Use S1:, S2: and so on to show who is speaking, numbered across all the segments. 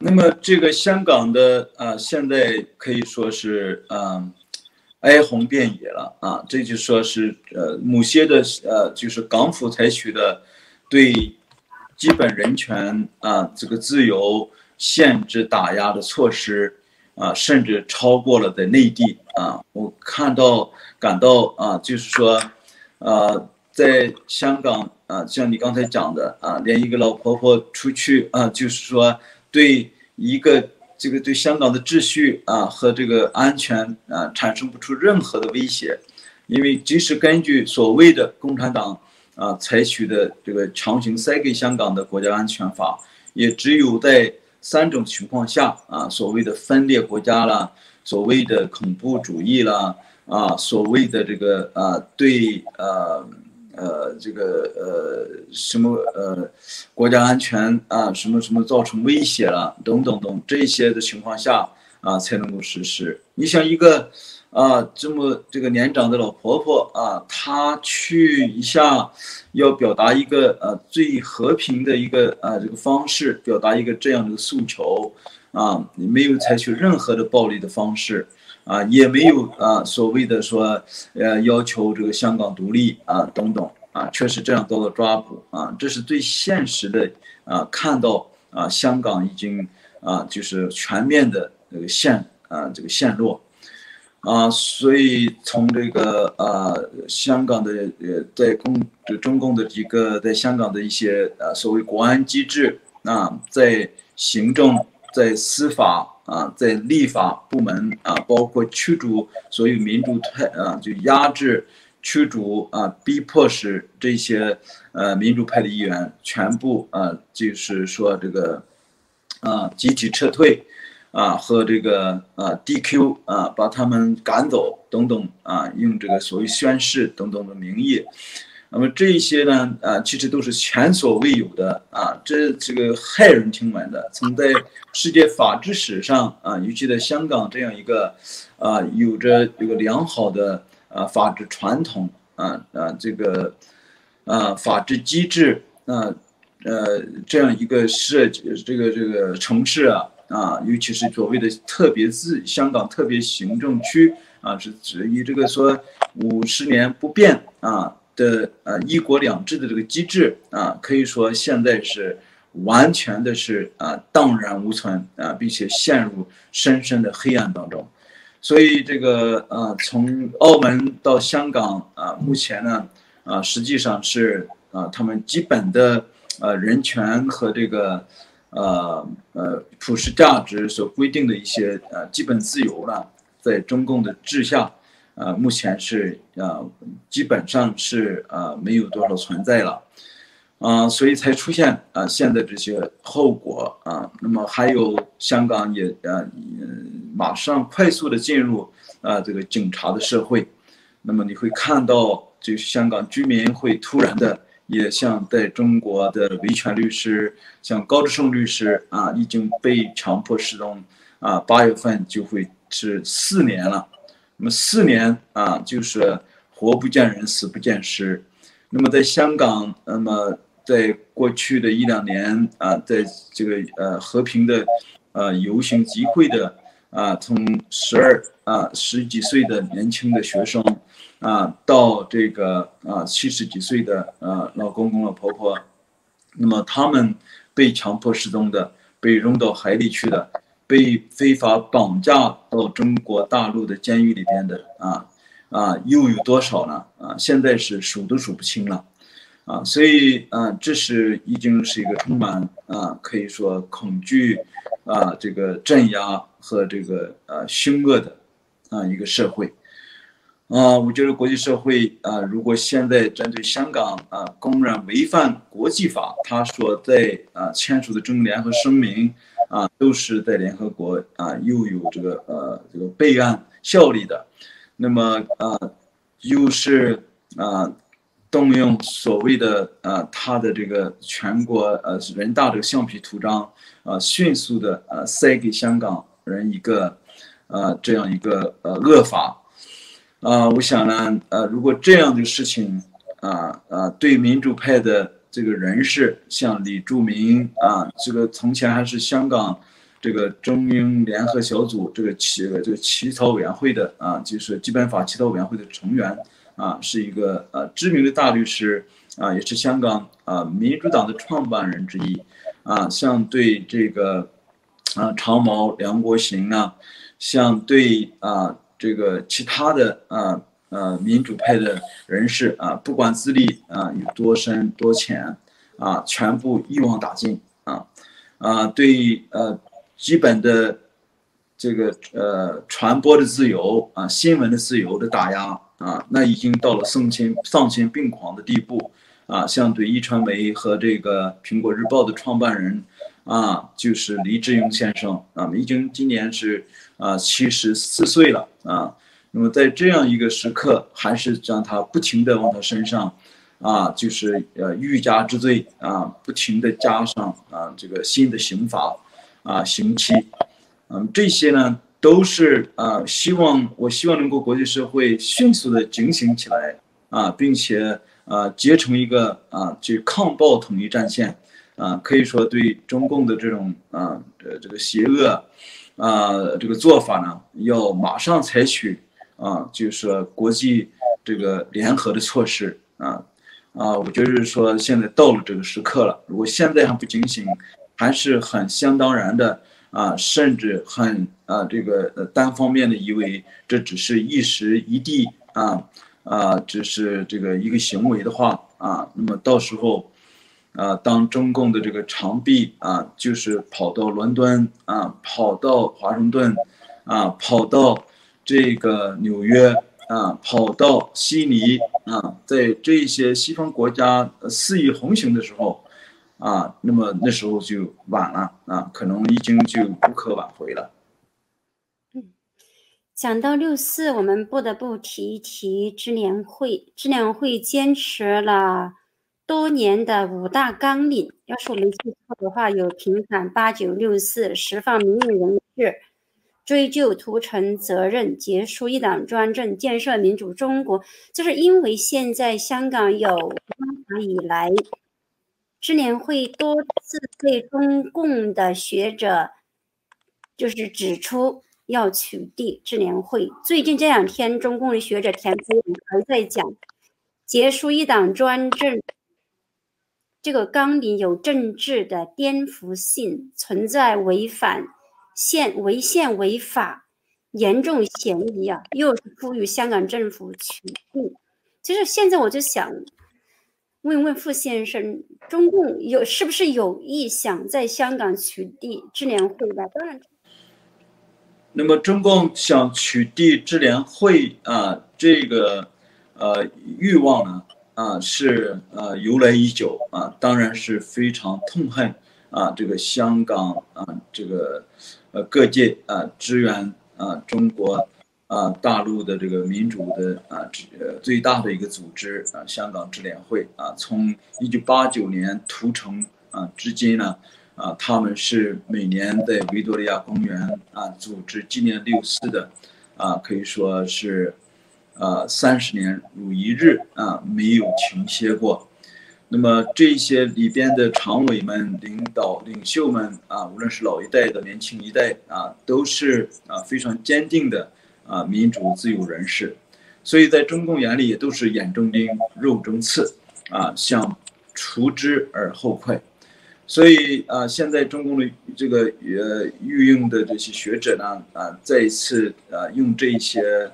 S1: 那么这个香港的啊，现在可以说是嗯，哀鸿遍野了啊。这就说是呃，某些的呃，就是港府采取的对基本人权啊这个自由限制打压的措施啊，甚至超过了在内地啊。我看到感到啊，就是说呃，在香港啊，像你刚才讲的啊，连一个老婆婆出去啊，就是说。对一个这个对香港的秩序啊和这个安全啊产生不出任何的威胁，因为即使根据所谓的共产党啊采取的这个强行塞给香港的国家安全法，也只有在三种情况下啊，所谓的分裂国家啦，所谓的恐怖主义啦，啊，所谓的这个啊对呃。呃，这个呃，什么呃，国家安全啊，什么什么造成威胁了，等等等这些的情况下啊，才能够实施。你想一个啊，这么这个年长的老婆婆啊，她去一下，要表达一个呃最和平的一个啊这个方式，表达一个这样的诉求啊，没有采取任何的暴力的方式。啊，也没有啊，所谓的说，呃，要求这个香港独立啊，等等啊，确实这样遭到抓捕啊，这是最现实的啊，看到啊，香港已经啊，就是全面的这个陷啊，这个陷落啊，所以从这个呃，香港的呃，在共这中共的几个在香港的一些呃，所谓国安机制啊，在行政在司法。啊，在立法部门啊，包括驱逐所有民主派啊，就压制、驱逐啊，逼迫使这些呃民主派的议员全部啊，就是说这个啊集体撤退啊，和这个啊 DQ 啊，把他们赶走等等啊，用这个所谓宣誓等等的名义。那么这一些呢，啊，其实都是前所未有的啊，这这个骇人听闻的，从在世界法治史上啊，尤其在香港这样一个啊，有着一个良好的啊法治传统啊啊这个啊法治机制啊呃这样一个设计这个这个城市啊啊，尤其是所谓的特别自香港特别行政区啊，是指以这个说五十年不变啊。的呃一国两制的这个机制啊，可以说现在是完全的是啊荡然无存啊，并且陷入深深的黑暗当中。所以这个呃从澳门到香港啊，目前呢啊实际上是啊他们基本的呃人权和这个呃呃普世价值所规定的一些呃基本自由呢，在中共的治下。呃，目前是呃，基本上是呃没有多少存在了，啊，所以才出现啊现在这些后果啊。那么还有香港也呃马上快速的进入啊这个警察的社会，那么你会看到，就是香港居民会突然的也像在中国的维权律师，像高志胜律师啊，已经被强迫失踪啊，八月份就会是四年了。那么四年啊，就是活不见人，死不见尸。那么在香港，那么在过去的一两年啊，在这个呃和平的呃游行集会的啊，从十二啊十几岁的年轻的学生啊，到这个啊七十几岁的呃老公公老婆婆，那么他们被强迫失踪的，被扔到海里去的。被非法绑架到中国大陆的监狱里边的啊啊又有多少呢？啊，现在是数都数不清了，啊，所以啊，这是已经是一个充满啊可以说恐惧啊这个镇压和这个呃凶恶的啊一个社会，啊，我觉得国际社会啊，如果现在针对香港啊公然违反国际法，他所在啊签署的中联合声明。啊，都是在联合国啊，又有这个呃这个备案效力的，那么啊，又是啊，动用所谓的啊他的这个全国呃人大这个橡皮图章啊，迅速的呃塞给香港人一个呃这样一个呃恶法啊，我想呢呃如果这样的事情啊啊对民主派的。这个人士像李柱铭啊，这个从前还是香港这个中英联合小组这个起这个起草委员会的啊，就是基本法起草委员会的成员啊，是一个呃知名的大律师啊，也是香港啊民主党的创办人之一啊，像对这个啊长毛梁国行啊，像对啊这个其他的啊呃民主派的人士啊，不管资历啊有多深多浅啊，全部一网打尽啊啊对呃。基本的这个呃传播的自由啊，新闻的自由的打压啊，那已经到了丧心丧心病狂的地步啊。像对一传媒和这个苹果日报的创办人啊，就是黎智英先生啊，已经今年是啊七十四岁了啊。那么在这样一个时刻，还是让他不停的往他身上啊，就是呃欲加之罪啊，不停的加上啊这个新的刑罚。啊，刑期，嗯，这些呢都是啊，希望我希望能够国际社会迅速的警醒起来啊，并且啊结成一个啊这抗暴统一战线啊，可以说对中共的这种啊呃这个邪恶啊这个做法呢，要马上采取啊，就是说国际这个联合的措施啊啊，我觉得说现在到了这个时刻了，如果现在还不警醒。还是很相当然的啊，甚至很啊，这个单方面的以为这只是一时一地啊啊，只是这个一个行为的话啊，那么到时候啊，当中共的这个长臂啊，就是跑到伦敦啊，跑到华盛顿啊，跑到这个纽约啊，跑到悉尼啊，在这些西方国家肆意横行的时候。啊，那么那时候就晚了啊，可能已经就不可挽回了。
S2: 讲到六四，我们不得不提一提支联会。支联会坚持了多年的五大纲领，要是我没记错的话，有平反八九六四、释放民运人士、追究屠城责任、结束一党专政、建设民主中国。就是因为现在香港有关法以来。智联会多次被中共的学者就是指出要取缔智联会。最近这两天，中共的学者田飞勇还在讲，结束一党专政这个纲领有政治的颠覆性，存在违反现违宪违法严重嫌疑啊！又呼吁香港政府取缔。其实现在我就想。问问傅先生，中共有是不是有意想在香港取缔智联会的？当然，
S1: 那么中共想取缔智联会啊，这个呃欲望呢啊是呃由来已久啊，当然是非常痛恨啊这个香港啊这个呃各界啊支援啊中国。啊，大陆的这个民主的啊，呃，最大的一个组织啊，香港支联会啊，从一九八九年屠城啊至今呢，啊，他们是每年在维多利亚公园啊组织纪念六四的，啊，可以说是，啊，三十年如一日啊，没有停歇过。那么这些里边的常委们、领导、领袖们啊，无论是老一代的、年轻一代啊，都是啊非常坚定的。啊，民主自由人士，所以在中共眼里也都是眼中钉、肉中刺，啊，想除之而后快。所以啊，现在中共的这个呃御用的这些学者呢，啊，再一次啊用这些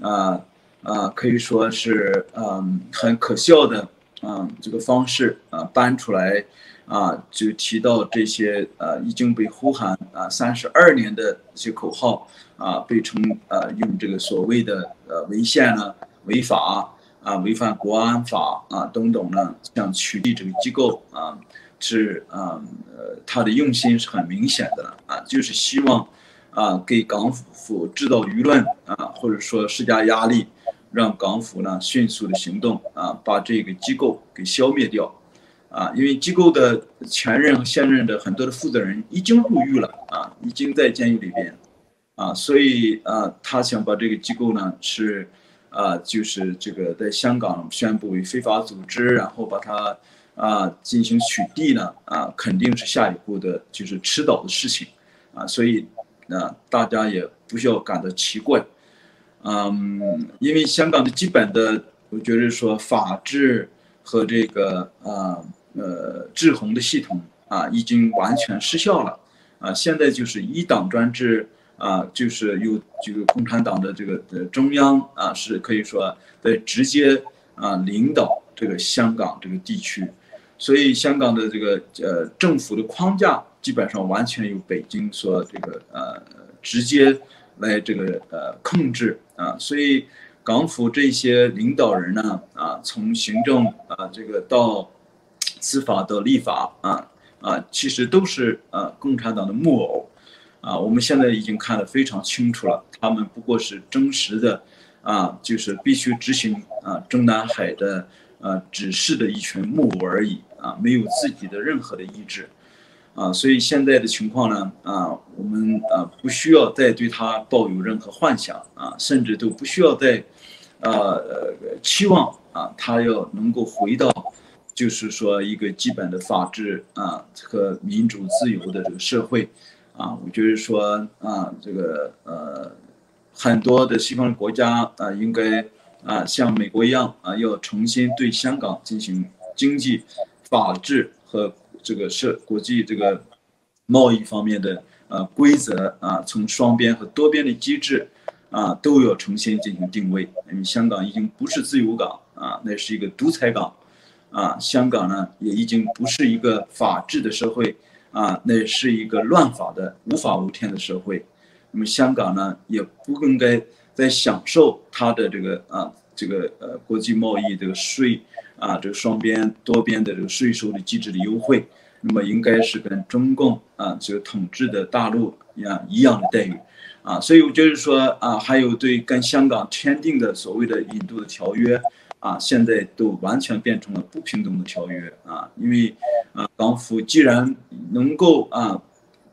S1: 啊啊可以说是嗯很可笑的啊这个方式啊搬出来啊，就提到这些啊已经被呼喊啊三十二年的一些口号。啊，被称呃用这个所谓的呃违宪呢、违法啊、违反国安法啊等等呢，想取缔这个机构啊，是啊呃他的用心是很明显的啊，就是希望啊给港府制造舆论啊，或者说施加压力，让港府呢迅速的行动啊，把这个机构给消灭掉啊，因为机构的前任和现任的很多的负责人已经入狱了啊，已经在监狱里边。啊，所以啊，他想把这个机构呢是，啊，就是这个在香港宣布为非法组织，然后把它啊进行取缔呢，啊，肯定是下一步的就是迟早的事情，啊，所以啊，大家也不需要感到奇怪，嗯，因为香港的基本的，我觉得说法治和这个啊呃制衡的系统啊，已经完全失效了，啊，现在就是一党专制。啊，就是有这个共产党的这个的中央啊，是可以说在直接啊领导这个香港这个地区，所以香港的这个呃政府的框架基本上完全由北京所这个呃直接来这个呃控制啊，所以港府这些领导人呢啊，从行政啊这个到司法到立法啊啊，其实都是呃共产党的木偶。啊，我们现在已经看得非常清楚了，他们不过是真实的，啊，就是必须执行啊中南海的呃指示的一群木偶而已，啊，没有自己的任何的意志，啊，所以现在的情况呢，啊，我们啊不需要再对他抱有任何幻想，啊，甚至都不需要再，呃，期望啊，他要能够回到，就是说一个基本的法治啊和民主自由的这个社会。啊，我觉得说啊，这个呃，很多的西方国家啊，应该啊，像美国一样啊，要重新对香港进行经济、法治和这个社国际这个贸易方面的呃规则啊，从双边和多边的机制啊，都要重新进行定位。因为香港已经不是自由港啊，那是一个独裁港啊，香港呢也已经不是一个法治的社会。啊，那是一个乱法的、无法无天的社会。那么香港呢，也不应该再享受它的这个啊，这个呃国际贸易这个税啊，这个双边、多边的这个税收的机制的优惠。那么应该是跟中共啊这个统治的大陆一样一样的待遇。啊，所以我就是说啊，还有对跟香港签订的所谓的引渡的条约。啊，现在都完全变成了不平等的条约啊！因为啊，港府既然能够啊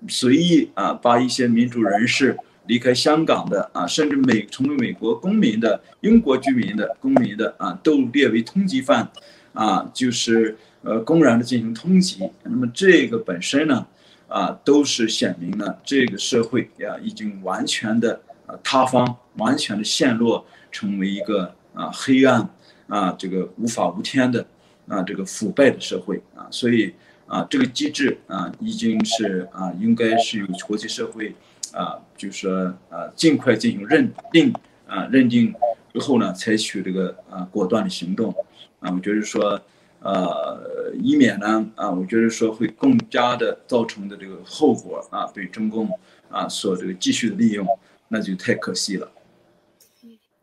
S1: 随意啊把一些民主人士离开香港的啊，甚至美成为美国公民的英国居民的公民的啊，都列为通缉犯啊，就是呃公然的进行通缉。那么这个本身呢啊，都是显明了这个社会呀已经完全的啊塌方，完全的陷落成为一个啊黑暗。啊，这个无法无天的啊，这个腐败的社会啊，所以啊，这个机制啊，已经是啊，应该是由国际社会啊，就是说啊，尽快进行认定啊，认定之后呢，采取这个啊果断的行动啊，我觉得说呃，以免呢啊，我觉得说会更加的造成的这个后果啊，被中共啊所这个继续的利用，那就太可惜了。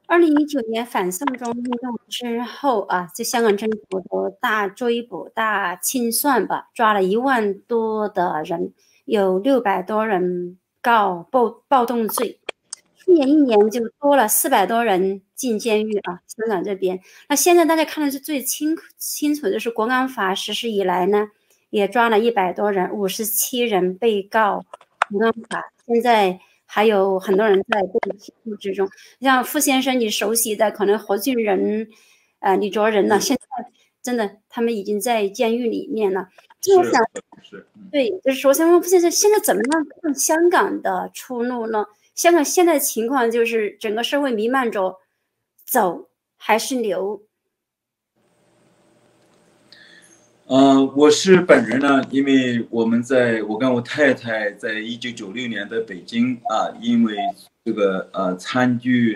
S2: 二零一九年反送中运动之后啊，就香港政府的大追捕、大清算吧，抓了一万多的人，有六百多人告暴暴动罪。去年一年就多了四百多人进监狱啊，香港这边。那现在大家看的是最清清楚，就是国安法实施以来呢，也抓了一百多人，五十七人被告国安法。现在。还有很多人在被起诉之中，像傅先生，你熟悉的可能何俊仁，呃，李卓人呢？现在真的他们已经在监狱里面了。
S1: 就想，
S2: 对，就是说，想问傅先生，现在怎么样看香港的出路呢？香港现在的情况就是整个社会弥漫着走还是留。
S1: 嗯，我是本人呢，因为我们在我跟我太太在一九九六年的北京啊，因为这个呃参与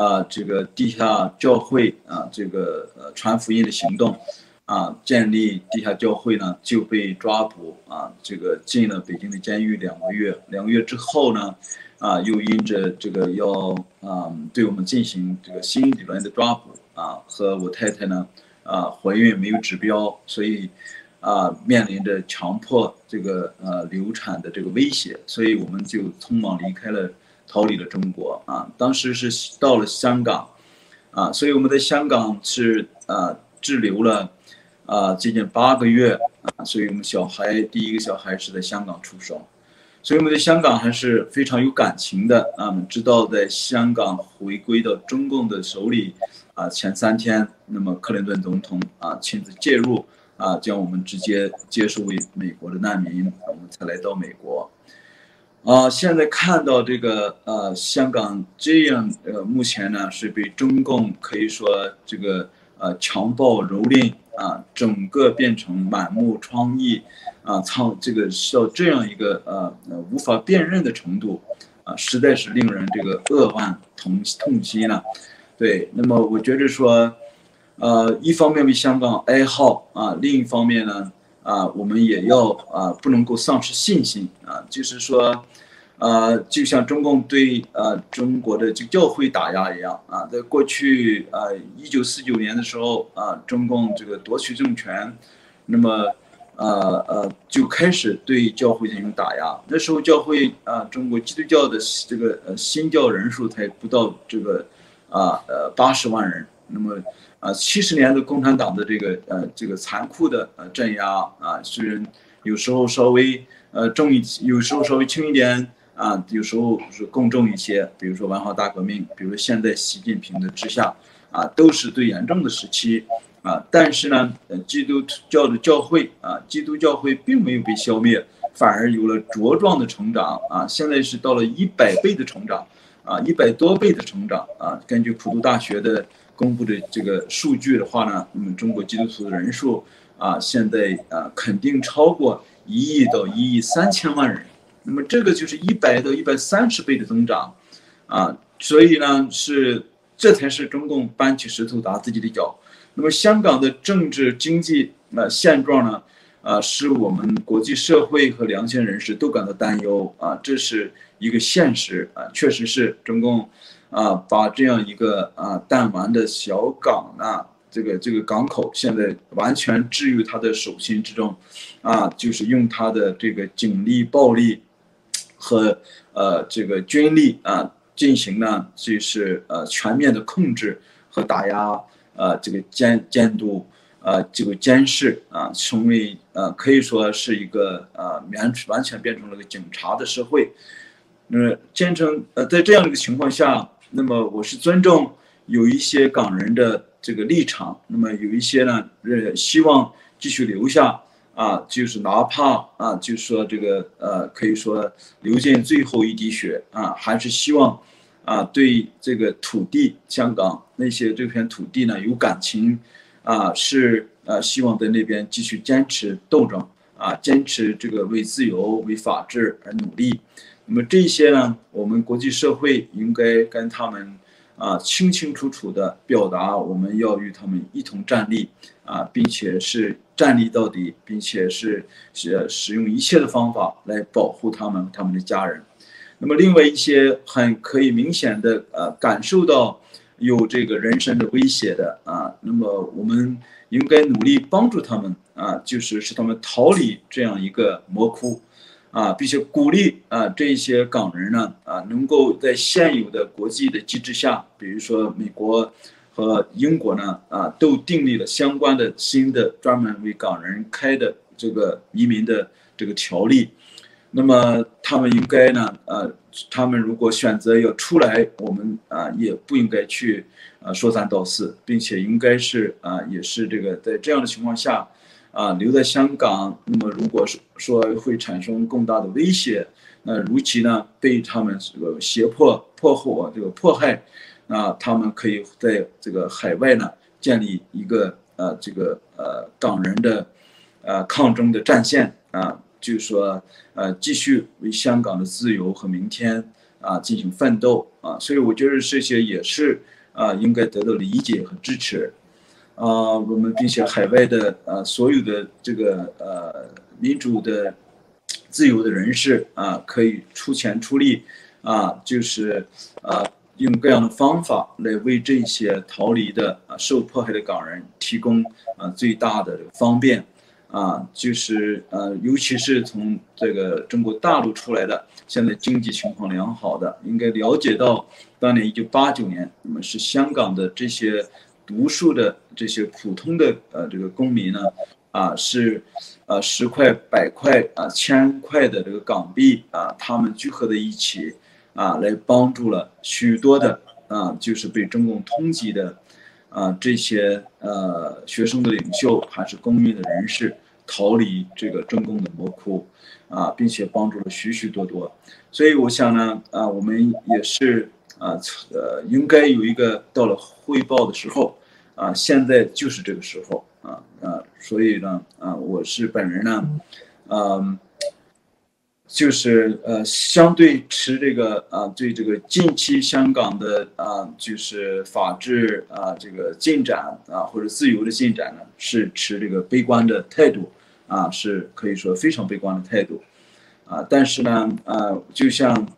S1: 啊这个地下教会啊这个呃传福音的行动啊，建立地下教会呢就被抓捕啊，这个进了北京的监狱两个月，两个月之后呢啊又因着这个要啊对我们进行这个新一轮的抓捕啊，和我太太呢。啊，怀孕没有指标，所以啊，面临着强迫这个呃流产的这个威胁，所以我们就匆忙离开了，逃离了中国啊。当时是到了香港，啊，所以我们在香港是啊滞留了啊接近八个月啊，所以我们小孩第一个小孩是在香港出生，所以我们在香港还是非常有感情的啊，直到在香港回归到中共的手里。啊，前三天，那么克林顿总统啊亲自介入啊，将我们直接接收为美国的难民，我们才来到美国。啊，现在看到这个呃，香港这样呃，目前呢是被中共可以说这个呃强暴蹂躏啊，整个变成满目疮痍啊，操这个到这样一个呃无法辨认的程度啊，实在是令人这个扼腕痛痛心了。对，那么我觉着说，呃，一方面为香港哀号啊，另一方面呢。啊，我们也要啊，不能够丧失信心啊。就是说，呃，就像中共对呃中国的这个教会打压一样啊，在过去啊，一九四九年的时候啊，中共这个夺取政权，那么呃呃就开始对教会进行打压。那时候教会啊，中国基督教的这个呃新教人数才不到这个啊呃八十万人，那么。啊，七十年的共产党的这个呃这个残酷的呃镇压啊，虽然有时候稍微呃重一，有时候稍微轻一点啊，有时候是更重一些。比如说文化大革命，比如现在习近平的之下啊，都是最严重的时期啊。但是呢，基督教的教会啊，基督教会并没有被消灭，反而有了茁壮的成长啊。现在是到了一百倍的成长啊，一百多倍的成长啊。根据普渡大学的。公布的这个数据的话呢，那么中国基督徒的人数啊，现在啊肯定超过一亿到一亿三千万人，那么这个就是一百到一百三十倍的增长，啊，所以呢是这才是中共搬起石头砸自己的脚。那么香港的政治经济那现状呢，啊，使我们国际社会和良心人士都感到担忧啊，这是一个现实啊，确实是中共。啊，把这样一个啊弹丸的小港呢，这个这个港口现在完全置于他的手心之中，啊，就是用他的这个警力、暴力和呃这个军力啊进行呢，就是呃全面的控制和打压，呃这个监监督，呃这个监视啊，成为呃可以说是一个呃完完全变成了个警察的社会，那建成呃在这样的一个情况下。那么我是尊重有一些港人的这个立场，那么有一些呢，呃，希望继续留下啊，就是哪怕啊，就是说这个呃，可以说流尽最后一滴血啊，还是希望啊，对这个土地，香港那些这片土地呢有感情啊，是呃，希望在那边继续坚持斗争啊，坚持这个为自由、为法治而努力。那么这些呢，我们国际社会应该跟他们啊清清楚楚地表达，我们要与他们一同站立啊，并且是站立到底，并且是使使用一切的方法来保护他们他们的家人。那么另外一些很可以明显的呃感受到有这个人身的威胁的啊，那么我们应该努力帮助他们啊，就是使他们逃离这样一个魔窟。啊，并且鼓励啊这些港人呢啊，能够在现有的国际的机制下，比如说美国和英国呢啊，都订立了相关的新的专门为港人开的这个移民的这个条例。那么他们应该呢呃，他们如果选择要出来，我们啊也不应该去啊说三道四，并且应该是啊也是这个在这样的情况下。啊，留在香港，那么如果是说会产生更大的威胁，那如其呢被他们这个胁迫、迫害、这个迫害，那他们可以在这个海外呢建立一个呃这个呃港人的呃抗争的战线啊，就是说呃继续为香港的自由和明天啊进行奋斗啊，所以我觉得这些也是啊应该得到理解和支持。啊，我们并且海外的呃所有的这个呃民主的自由的人士啊，可以出钱出力啊，就是啊用各样的方法来为这些逃离的啊受迫害的港人提供啊最大的方便啊，就是呃尤其是从这个中国大陆出来的，现在经济情况良好的，应该了解到当年一九八九年，那么是香港的这些。读书的这些普通的呃这个公民呢，啊是，呃十块百块啊千块的这个港币啊，他们聚合在一起，啊来帮助了许多的啊就是被中共通缉的，啊这些呃学生的领袖还是公民的人士，逃离这个中共的魔窟，啊，并且帮助了许许多多。所以我想呢，啊，我们也是啊，呃，应该有一个到了汇报的时候，啊，现在就是这个时候，啊啊，所以呢，啊，我是本人呢，嗯。就是呃，相对持这个啊，对这个近期香港的啊，就是法治啊，这个进展啊，或者自由的进展呢，是持这个悲观的态度啊，是可以说非常悲观的态度啊。但是呢，啊，就像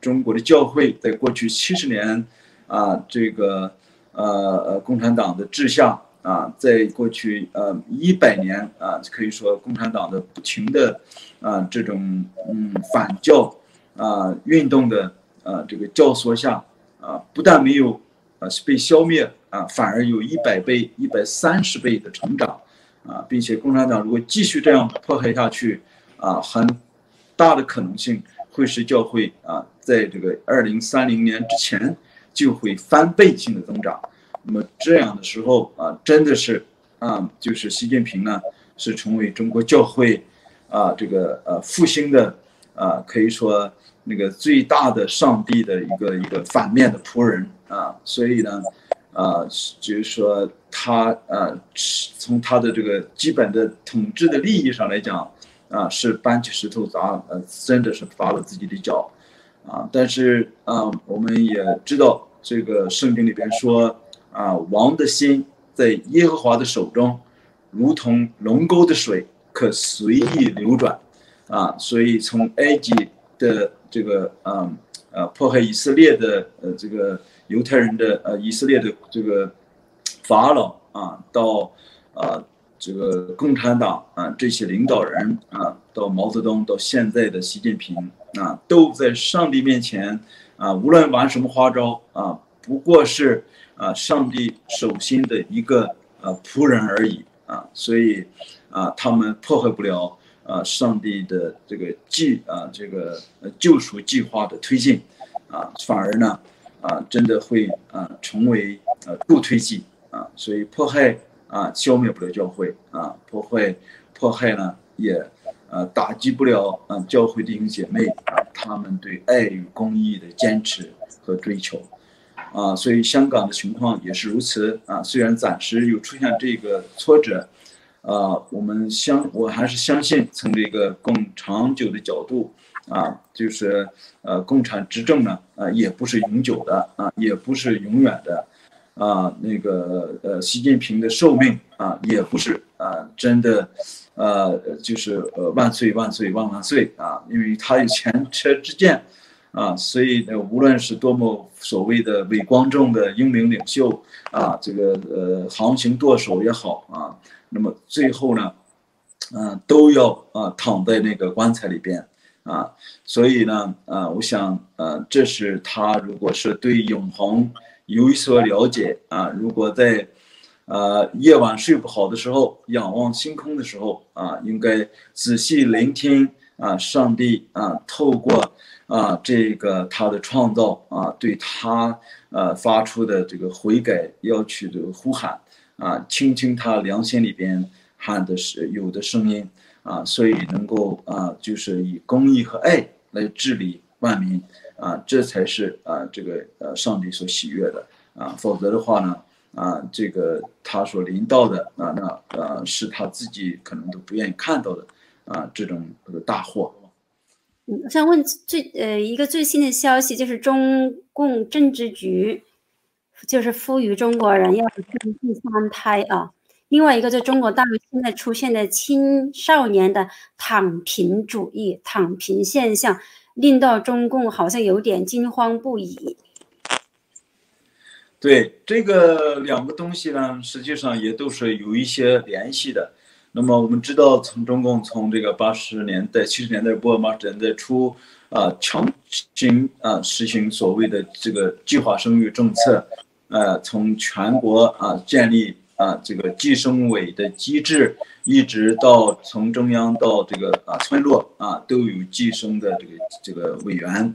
S1: 中国的教会在过去七十年啊，这个呃呃，共产党的治下啊，在过去呃一百年啊，可以说共产党的不停的。啊，这种嗯反教啊运动的啊这个教唆下啊，不但没有啊被消灭啊，反而有一百倍、一百三十倍的成长啊，并且共产党如果继续这样迫害下去啊，很大的可能性会使教会啊，在这个二零三零年之前就会翻倍性的增长。那么这样的时候啊，真的是啊，就是习近平呢是成为中国教会。啊，这个呃复兴的，啊可以说那个最大的上帝的一个一个反面的仆人啊，所以呢，啊就是说他呃从他的这个基本的统治的利益上来讲，啊是搬起石头砸，呃真的是砸了自己的脚，啊但是啊我们也知道这个圣经里边说啊王的心在耶和华的手中，如同龙沟的水。可随意流转，啊，所以从埃及的这个，嗯，呃，迫害以色列的，呃，这个犹太人的，呃，以色列的这个法老啊，到，呃，这个共产党啊，这些领导人啊，到毛泽东，到现在的习近平啊，都在上帝面前啊，无论玩什么花招啊，不过是啊，上帝手心的一个呃仆人而已啊，所以。啊，他们破坏不了啊，上帝的这个计啊，这个救赎计划的推进，啊，反而呢，啊，真的会啊，成为呃助推剂啊，所以迫害啊，消灭不了教会啊，破坏迫害呢，也呃打击不了啊，教会弟兄姐妹啊，他们对爱与公义的坚持和追求，啊，所以香港的情况也是如此啊，虽然暂时有出现这个挫折。啊，我们相我还是相信，从这个更长久的角度啊，就是呃，共产执政呢，啊，也不是永久的啊，也不是永远的啊，那个呃，习近平的寿命啊，也不是啊，真的，呃，就是呃，万岁万岁万万岁啊，因为他有前车之鉴啊，所以呢，无论是多么所谓的伟光正的英明领袖啊，这个呃，航行舵手也好啊。那么最后呢，嗯，都要啊躺在那个棺材里边啊，所以呢，啊，我想，呃，这是他如果是对永恒有所了解啊，如果在，呃，夜晚睡不好的时候，仰望星空的时候啊，应该仔细聆听啊，上帝啊，透过啊这个他的创造啊，对他呃发出的这个悔改要求的呼喊。啊，倾听他良心里边喊的是有的声音啊，所以能够啊，就是以公义和爱来治理万民啊，这才是啊，这个呃上帝所喜悦的啊，否则的话呢啊，这个他所临到的啊，那呃是他自己可能都不愿意看到的啊，这种这个大祸。
S2: 嗯，我想问最呃一个最新的消息，就是中共政治局。就是呼吁中国人要生第三胎啊！另外一个，在中国大陆现在出现的青少年的躺平主义、躺平现象，令到中共好像有点惊慌不已。
S1: 对这个两个东西呢，实际上也都是有一些联系的。那么我们知道，从中共从这个八十年代、七十年代末、八十年代初啊，强行啊实行所谓的这个计划生育政策。呃，从全国啊建立啊这个计生委的机制，一直到从中央到这个啊村落啊都有计生的这个这个委员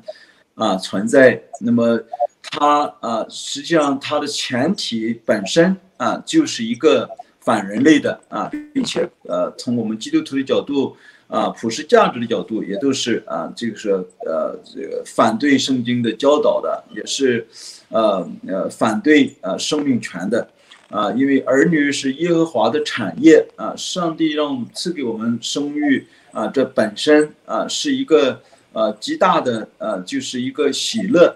S1: 啊存在。那么它啊实际上它的前提本身啊就是一个。反人类的啊，并且呃，从我们基督徒的角度啊，普世价值的角度，也都是啊，这个是呃，这个反对圣经的教导的，也是呃呃反对呃生命权的啊，因为儿女是耶和华的产业啊，上帝让赐给我们生育啊，这本身啊是一个呃极大的呃，就是一个喜乐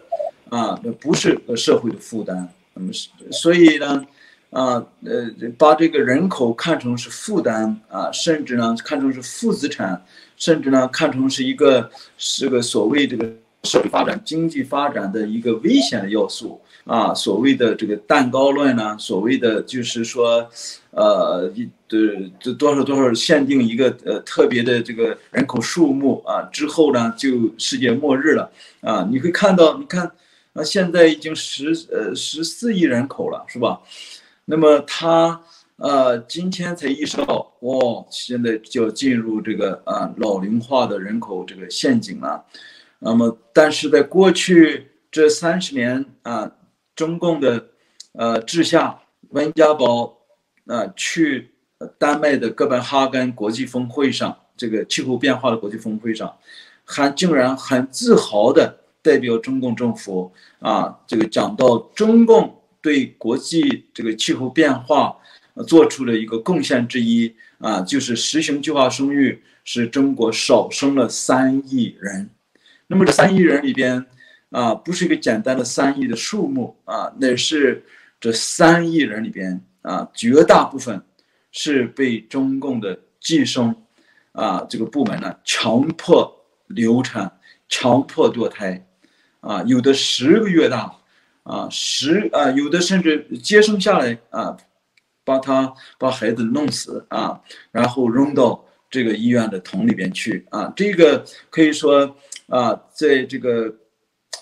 S1: 啊，不是社会的负担。那么所以呢？啊，呃，把这个人口看成是负担啊，甚至呢看成是负资产，甚至呢看成是一个是个所谓这个社会发展、经济发展的一个危险的要素啊。所谓的这个蛋糕论呢，所谓的就是说，呃，一的这多少多少限定一个呃特别的这个人口数目啊，之后呢就世界末日了啊。你会看到，你看啊，现在已经十呃十四亿人口了，是吧？那么他呃今天才意识到，哇，现在就要进入这个啊老龄化的人口这个陷阱了。那么，但是在过去这三十年啊，中共的呃治下，温家宝啊去丹麦的哥本哈根国际峰会上，这个气候变化的国际峰会上，还竟然很自豪的代表中共政府啊，这个讲到中共。对国际这个气候变化，做出了一个贡献之一啊，就是实行计划生育，使中国少生了三亿人。那么这三亿人里边啊，不是一个简单的三亿的数目啊，那是这三亿人里边啊，绝大部分是被中共的计生啊这个部门呢强迫流产、强迫堕胎啊，有的十个月大。啊，十啊，有的甚至接生下来啊，把他把孩子弄死啊，然后扔到这个医院的桶里边去啊，这个可以说啊，在这个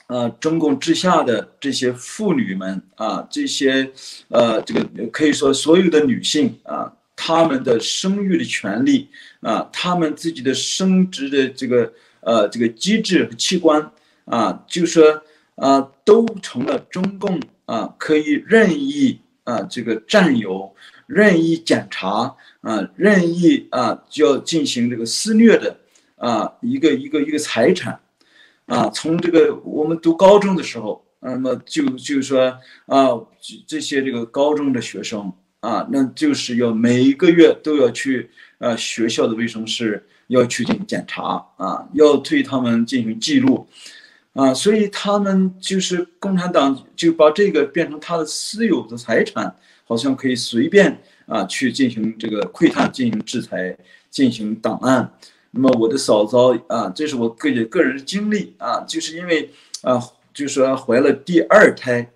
S1: 呃中共治下的这些妇女们啊，这些呃这个可以说所有的女性啊，她们的生育的权利啊，她们自己的生殖的这个呃这个机制和器官啊，就说。啊，都成了中共啊，可以任意啊，这个占有、任意检查啊、任意啊，就要进行这个肆虐的啊，一个一个一个财产啊。从这个我们读高中的时候，那么就就是说啊，这些这个高中的学生啊，那就是要每一个月都要去啊学校的卫生室要去进行检查啊，要对他们进行记录。啊，所以他们就是共产党，就把这个变成他的私有的财产，好像可以随便啊去进行这个窥探、进行制裁、进行档案。那么我的嫂嫂啊，这是我个人个人经历啊，就是因为啊，就是说怀了第二胎，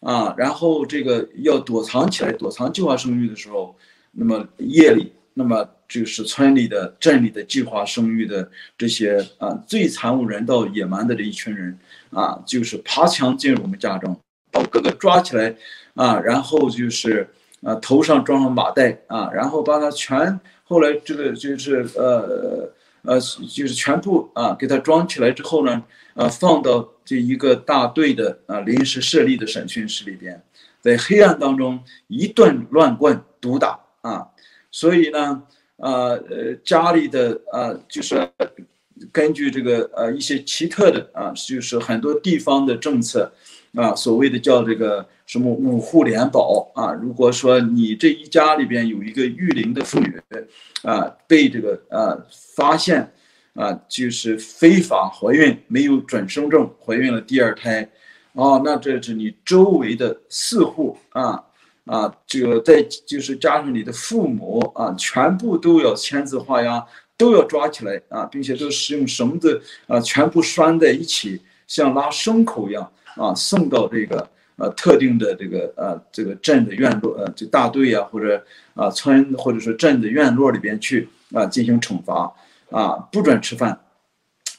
S1: 啊，然后这个要躲藏起来，躲藏计划生育的时候，那么夜里，那么。就是村里的、镇里的计划生育的这些啊，最惨无、人道、野蛮的这一群人啊，就是爬墙进入我们家中，把哥哥抓起来啊，然后就是啊，头上装上马袋啊，然后把他全后来这个就是呃呃，就是全部啊，给他装起来之后呢，啊，放到这一个大队的啊临时设立的审讯室里边，在黑暗当中一顿乱棍毒打啊，所以呢。啊呃，家里的啊，就是根据这个呃一些奇特的啊，就是很多地方的政策啊，所谓的叫这个什么五户联保啊。如果说你这一家里边有一个育龄的妇女啊，被这个啊发现啊，就是非法怀孕，没有准生证怀孕了第二胎，啊，那这是你周围的四户啊。啊，这个再就是加上你的父母啊，全部都要签字画押，都要抓起来啊，并且都使用绳子啊，全部拴在一起，像拉牲口一样啊，送到这个呃特定的这个呃这个镇的院落呃这大队啊，或者啊村或者说镇的院落里边去啊进行惩罚啊，不准吃饭。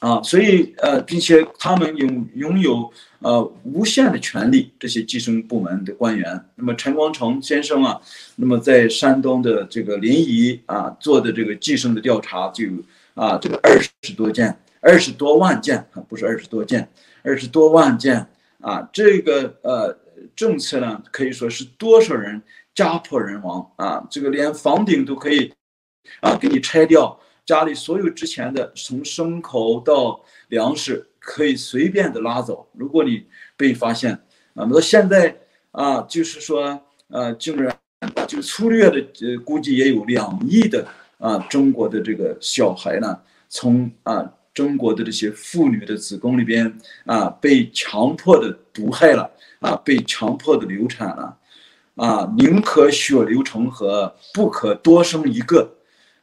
S1: 啊，所以呃，并且他们拥拥有呃无限的权利，这些计生部门的官员。那么陈光诚先生啊，那么在山东的这个临沂啊做的这个计生的调查，就有啊这个二十多件，二十多万件啊，不是二十多件，二十多万件啊，这个呃政策呢，可以说是多少人家破人亡啊，这个连房顶都可以啊给你拆掉，家里所有值钱的，从牲口到粮食可以随便的拉走。如果你被发现啊，那么现在啊，就是说呃，竟然就粗略的呃估计也有两亿的啊中国的这个小孩呢，从啊。中国的这些妇女的子宫里边啊，被强迫的毒害了啊，被强迫的流产了啊，宁可血流成河，不可多生一个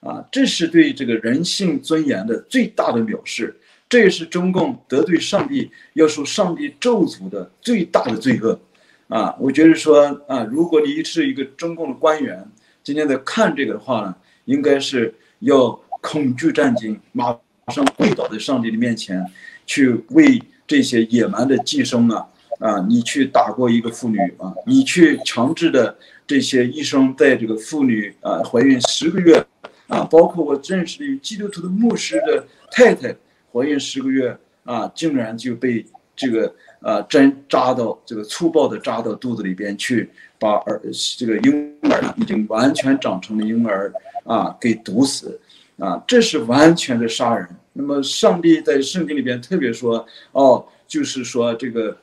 S1: 啊，这是对这个人性尊严的最大的藐视，这也是中共得罪上帝要受上帝咒诅的最大的罪恶啊！我觉得说啊，如果你是一个中共的官员，今天在看这个的话呢，应该是要恐惧战惊，马。马上跪倒在上帝的面前，去为这些野蛮的寄生啊啊！你去打过一个妇女啊，你去强制的这些医生在这个妇女啊怀孕十个月啊，包括我认识的基督徒的牧师的太太怀孕十个月啊，竟然就被这个啊针扎到这个粗暴的扎到肚子里边去，把儿这个婴儿已经完全长成了婴儿啊给毒死。啊，这是完全的杀人。那么，上帝在圣经里边特别说，哦，就是说这个，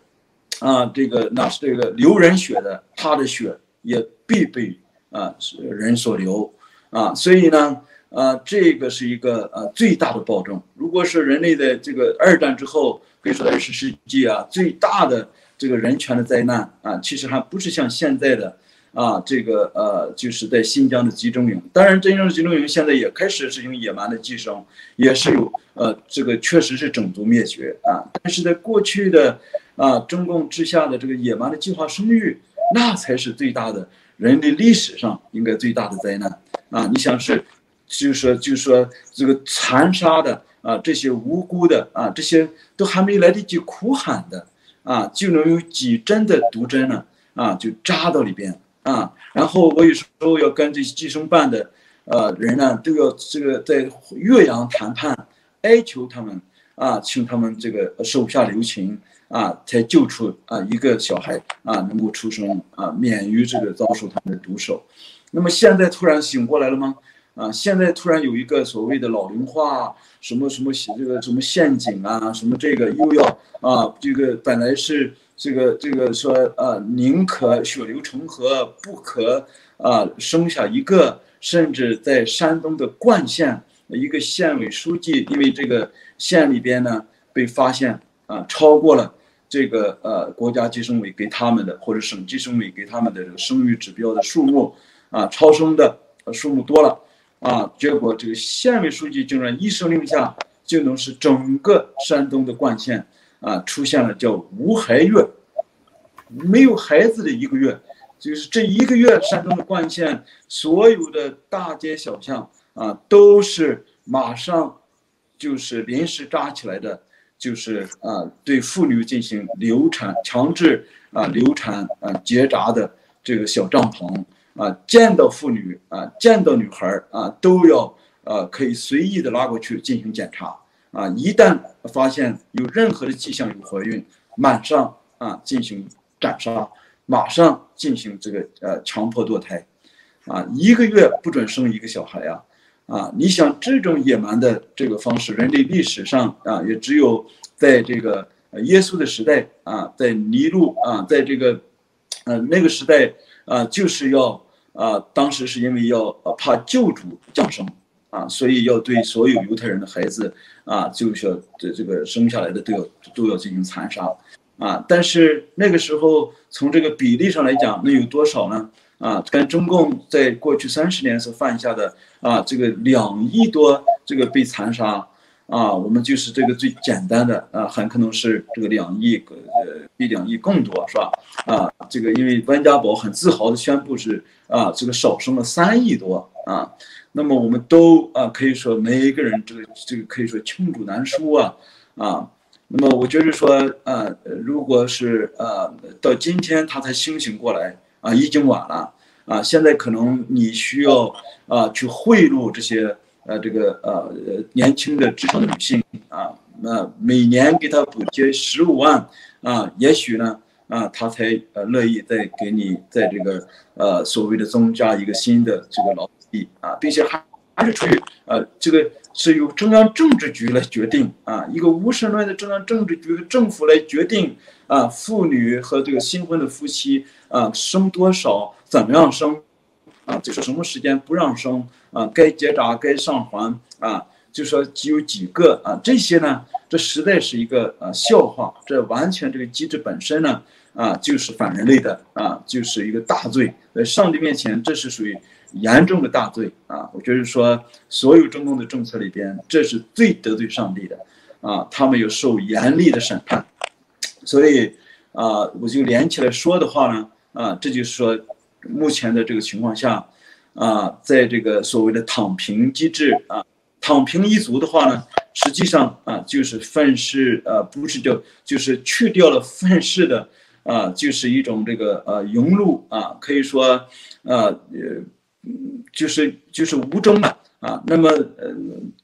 S1: 啊，这个那是这个流人血的，他的血也必被啊人所流，啊，所以呢，啊，这个是一个呃最大的暴政。如果是人类的这个二战之后，可以说二十世纪啊最大的这个人权的灾难啊，其实还不是像现在的。啊，这个呃，就是在新疆的集中营。当然，真正的集中营现在也开始实行野蛮的寄生，也是有呃，这个确实是种族灭绝啊。但是在过去的啊，中共之下的这个野蛮的计划生育，那才是最大的人类历史上应该最大的灾难啊！你想是，就是说，就是说这个残杀的啊，这些无辜的啊，这些都还没来得及哭喊的啊，就能有几针的毒针呢啊，就扎到里边。啊，然后我有时候要跟这些计生办的，呃人呢，都要这个在岳阳谈判，哀求他们啊，请他们这个手下留情啊，才救出啊一个小孩啊，能够出生啊，免于这个遭受他们的毒手。那么现在突然醒过来了吗？啊，现在突然有一个所谓的老龄化，什么什么这个什么陷阱啊，什么这个又要啊，这个本来是。这个这个说呃，宁可血流成河，不可啊生下一个。甚至在山东的冠县，一个县委书记，因为这个县里边呢被发现啊超过了这个呃国家计生委给他们的或者省计生委给他们的这个生育指标的数目啊超生的数目多了啊，结果这个县委书记竟然一声令下就能使整个山东的冠县。啊，出现了叫无孩月，没有孩子的一个月，就是这一个月，山东的冠县所有的大街小巷啊，都是马上就是临时扎起来的，就是啊，对妇女进行流产、强制啊流产啊结扎的这个小帐篷啊，见到妇女啊，见到女孩啊，都要呃可以随意的拉过去进行检查。啊，一旦发现有任何的迹象有怀孕，马上啊进行斩杀，马上进行这个呃强迫堕胎，啊，一个月不准生一个小孩呀，啊，你想这种野蛮的这个方式，人类历史上啊也只有在这个耶稣的时代啊，在尼禄啊，在这个呃那个时代啊，就是要啊，当时是因为要怕救主降生。啊，所以要对所有犹太人的孩子啊，就是要这这个生下来的都要都要进行残杀啊。但是那个时候从这个比例上来讲，那有多少呢？啊，跟中共在过去三十年所犯下的啊这个两亿多这个被残杀啊，我们就是这个最简单的啊，很可能是这个两亿个呃比两亿更多是吧？啊，这个因为温家宝很自豪的宣布是啊，这个少生了三亿多啊。那么我们都啊，可以说每一个人这个这个可以说罄竹难书啊啊。那么我觉得说啊，如果是啊到今天他才清醒过来啊，已经晚了啊。现在可能你需要啊去贿赂这些呃这个呃年轻的职场女性啊，那每年给她补贴十五万啊，也许呢啊，她才呃乐意再给你在这个呃所谓的增加一个新的这个劳动力啊，并且还还是出于呃这个是由中央政治局来决定啊，一个无神论的中央政治局政府来决定啊，妇女和这个新婚的夫妻啊生多少，怎么样生啊，就是什么时间不让生啊，该结扎该上环啊。就说只有几个啊，这些呢，这实在是一个呃笑话，这完全这个机制本身呢啊就是反人类的啊，就是一个大罪，在上帝面前这是属于严重的大罪啊。我就是说，所有中共的政策里边，这是最得罪上帝的啊，他们有受严厉的审判。所以啊，我就连起来说的话呢啊，这就是说，目前的这个情况下啊，在这个所谓的躺平机制啊。躺平一族的话呢，实际上啊，就是愤世，呃，不是叫，就是去掉了愤世的，啊，就是一种这个呃庸碌啊，可以说，呃呃，就是就是无争嘛，啊那么呃，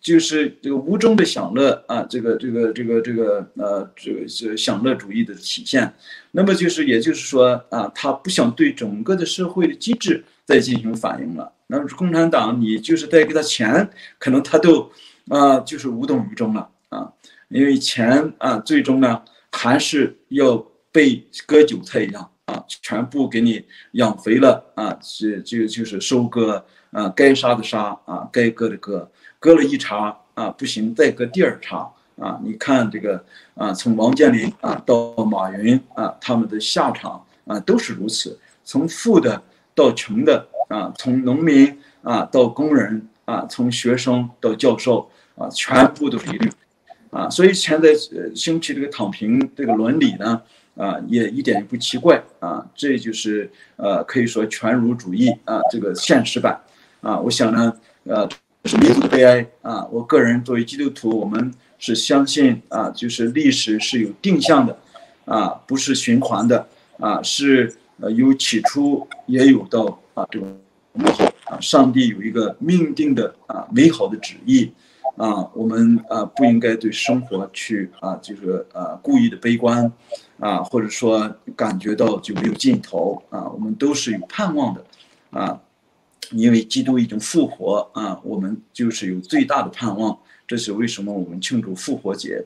S1: 就是这个无中的享乐啊，这个这个这个这个呃，这个是享乐主义的体现。那么就是也就是说啊，他不想对整个的社会的机制再进行反应了。那么共产党，你就是再给他钱，可能他都，啊，就是无动于衷了啊，因为钱啊，最终呢还是要被割韭菜一样啊，全部给你养肥了啊，这就就是收割啊，该杀的杀啊，该割的割，割了一茬啊，不行再割第二茬啊，你看这个啊，从王健林啊到马云啊，他们的下场啊都是如此，从富的到穷的。啊，从农民啊到工人啊，从学生到教授啊，全部都是一律，啊，所以现在兴起这个躺平这个伦理呢，啊，也一点也不奇怪啊，这就是呃可以说全儒主义啊这个现实版，啊，我想呢，呃，是民族的悲哀啊，我个人作为基督徒，我们是相信啊，就是历史是有定向的，啊，不是循环的，啊，是呃有起初也有到。啊，这个幕后啊，上帝有一个命定的啊美好的旨意啊，我们啊不应该对生活去啊，就是啊故意的悲观啊，或者说感觉到就没有尽头啊，我们都是有盼望的啊，因为基督已经复活啊，我们就是有最大的盼望，这是为什么我们庆祝复活节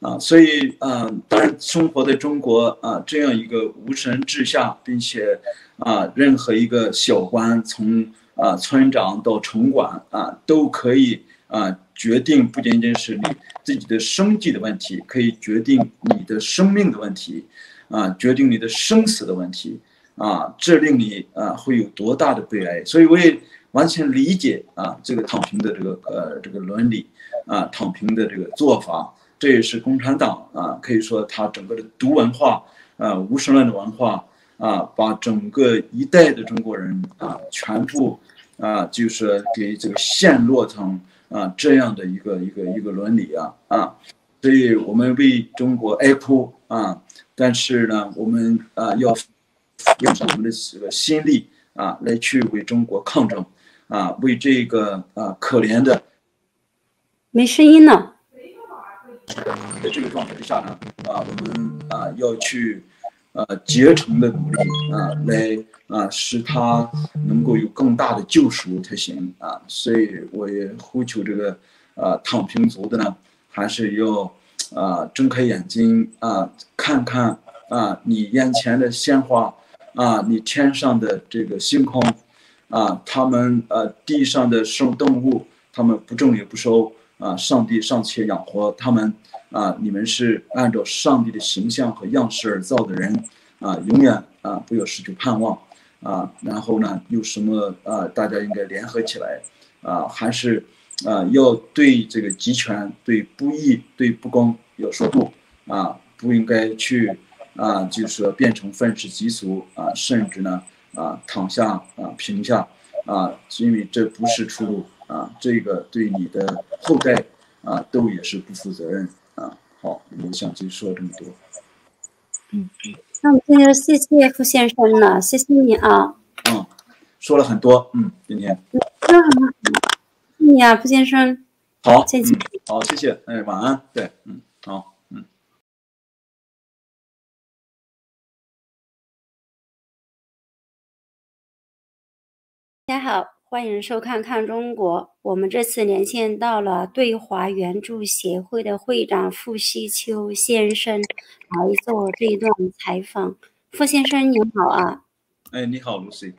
S1: 啊，所以啊，当然生活在中国啊这样一个无神之下，并且。啊，任何一个小官，从啊村长到城管啊，都可以啊决定，不仅仅是你自己的生计的问题，可以决定你的生命的问题，啊，决定你的生死的问题，啊，这令你啊会有多大的悲哀？所以我也完全理解啊这个躺平的这个呃这个伦理啊躺平的这个做法，这也是共产党啊可以说他整个的毒文化啊无神论的文化。啊，把整个一代的中国人啊，全部啊，就是给这个陷落成啊这样的一个一个一个伦理啊啊，所以我们为中国哀哭啊，但是呢，我们啊要用我们的这个心力啊，来去为中国抗争啊，为这个啊可怜的
S2: 没声音呢，
S1: 在这个状态之下呢，啊，我们啊要去。呃，竭诚的努力啊，来啊，使他能够有更大的救赎才行啊。所以我也呼求这个啊，躺平族的呢，还是要啊，睁开眼睛啊，看看啊，你眼前的鲜花啊，你天上的这个星空啊，他们呃，地上的生动物，他们不种也不收啊，上帝尚且养活他们。啊，你们是按照上帝的形象和样式而造的人，啊，永远啊不要失去盼望，啊，然后呢，有什么啊，大家应该联合起来，啊，还是啊要对这个集权、对不义、对不公要说不，啊，不应该去啊，就是说变成愤世嫉俗啊，甚至呢啊躺下啊平下啊，因为这不是出路啊，这个对你的后代啊都也是不负责任。啊，好，我想就说这么多。
S2: 嗯，那我们今天谢谢傅先生了，谢谢你啊。
S1: 嗯，说了很多，嗯，今天。
S2: 说谢谢你啊，傅先生。
S1: 好，再见。好，谢谢，哎，晚安。对，嗯，
S2: 大家好，欢迎收看《看中国》。我们这次连线到了对华援助协会的会长傅西秋先生来做这一段采访。傅先生您好啊！
S1: 哎，你好，Lucy。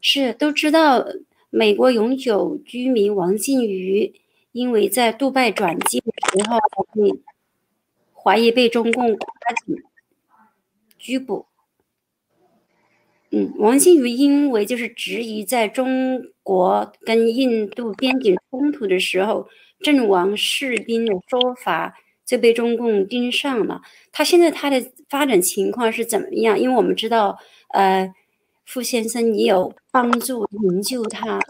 S2: 是，都知道美国永久居民王靖宇因为在杜拜转机的时候被怀疑被中共拘捕。嗯，王靖宇因为就是质疑在中国跟印度边境冲突的时候阵亡士兵的说法，就被中共盯上了。他现在他的发展情况是怎么样？因为我们知道，呃，傅先生你有帮助营救他。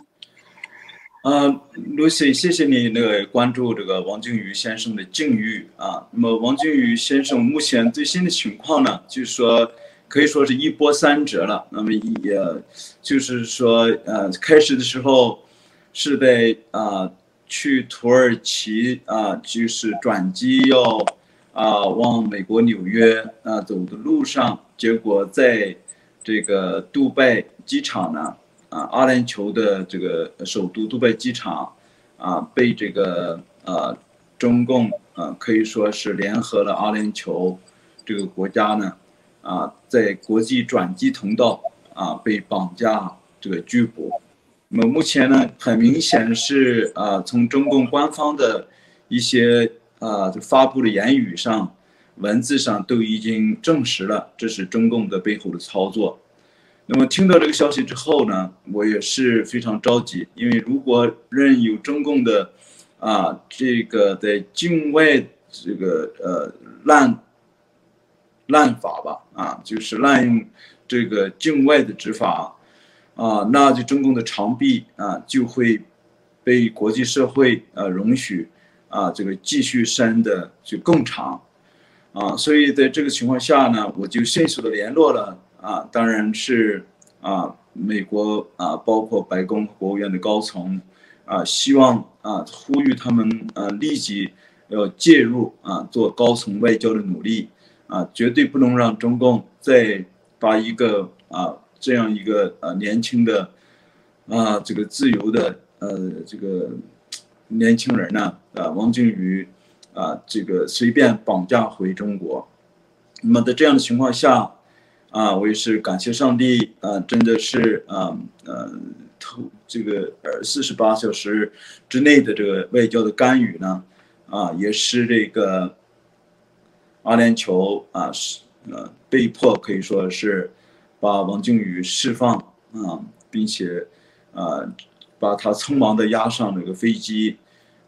S1: 呃，Lucy，谢谢你那个关注这个王靖宇先生的境遇啊。那么王靖宇先生目前最新的情况呢，就是说。可以说是一波三折了。那么也就是说，呃，开始的时候是在啊去土耳其啊，就是转机要啊往美国纽约啊走的路上，结果在这个杜拜机场呢，啊阿联酋的这个首都杜拜机场啊被这个呃中共啊可以说是联合了阿联酋这个国家呢。啊，在国际转机通道啊被绑架这个拘捕，那么目前呢，很明显是啊，从中共官方的一些啊发布的言语上、文字上都已经证实了，这是中共的背后的操作。那么听到这个消息之后呢，我也是非常着急，因为如果任由中共的啊这个在境外这个呃滥。滥法吧，啊，就是滥用这个境外的执法，啊，那就中共的长臂啊就会被国际社会呃容许啊这个继续伸的就更长，啊，所以在这个情况下呢，我就迅速的联络了啊，当然是啊美国啊包括白宫国务院的高层啊，希望啊呼吁他们啊立即要介入啊做高层外交的努力。啊，绝对不能让中共再把一个啊这样一个啊年轻的啊这个自由的呃这个年轻人呢啊王靖宇啊这个随便绑架回中国。那么在这样的情况下啊，我也是感谢上帝啊，真的是啊呃头这个呃四十八小时之内的这个外交的干预呢啊，也是这个。阿联酋啊，是呃被迫可以说是把王靖宇释放啊，并且啊把他匆忙的押上这个飞机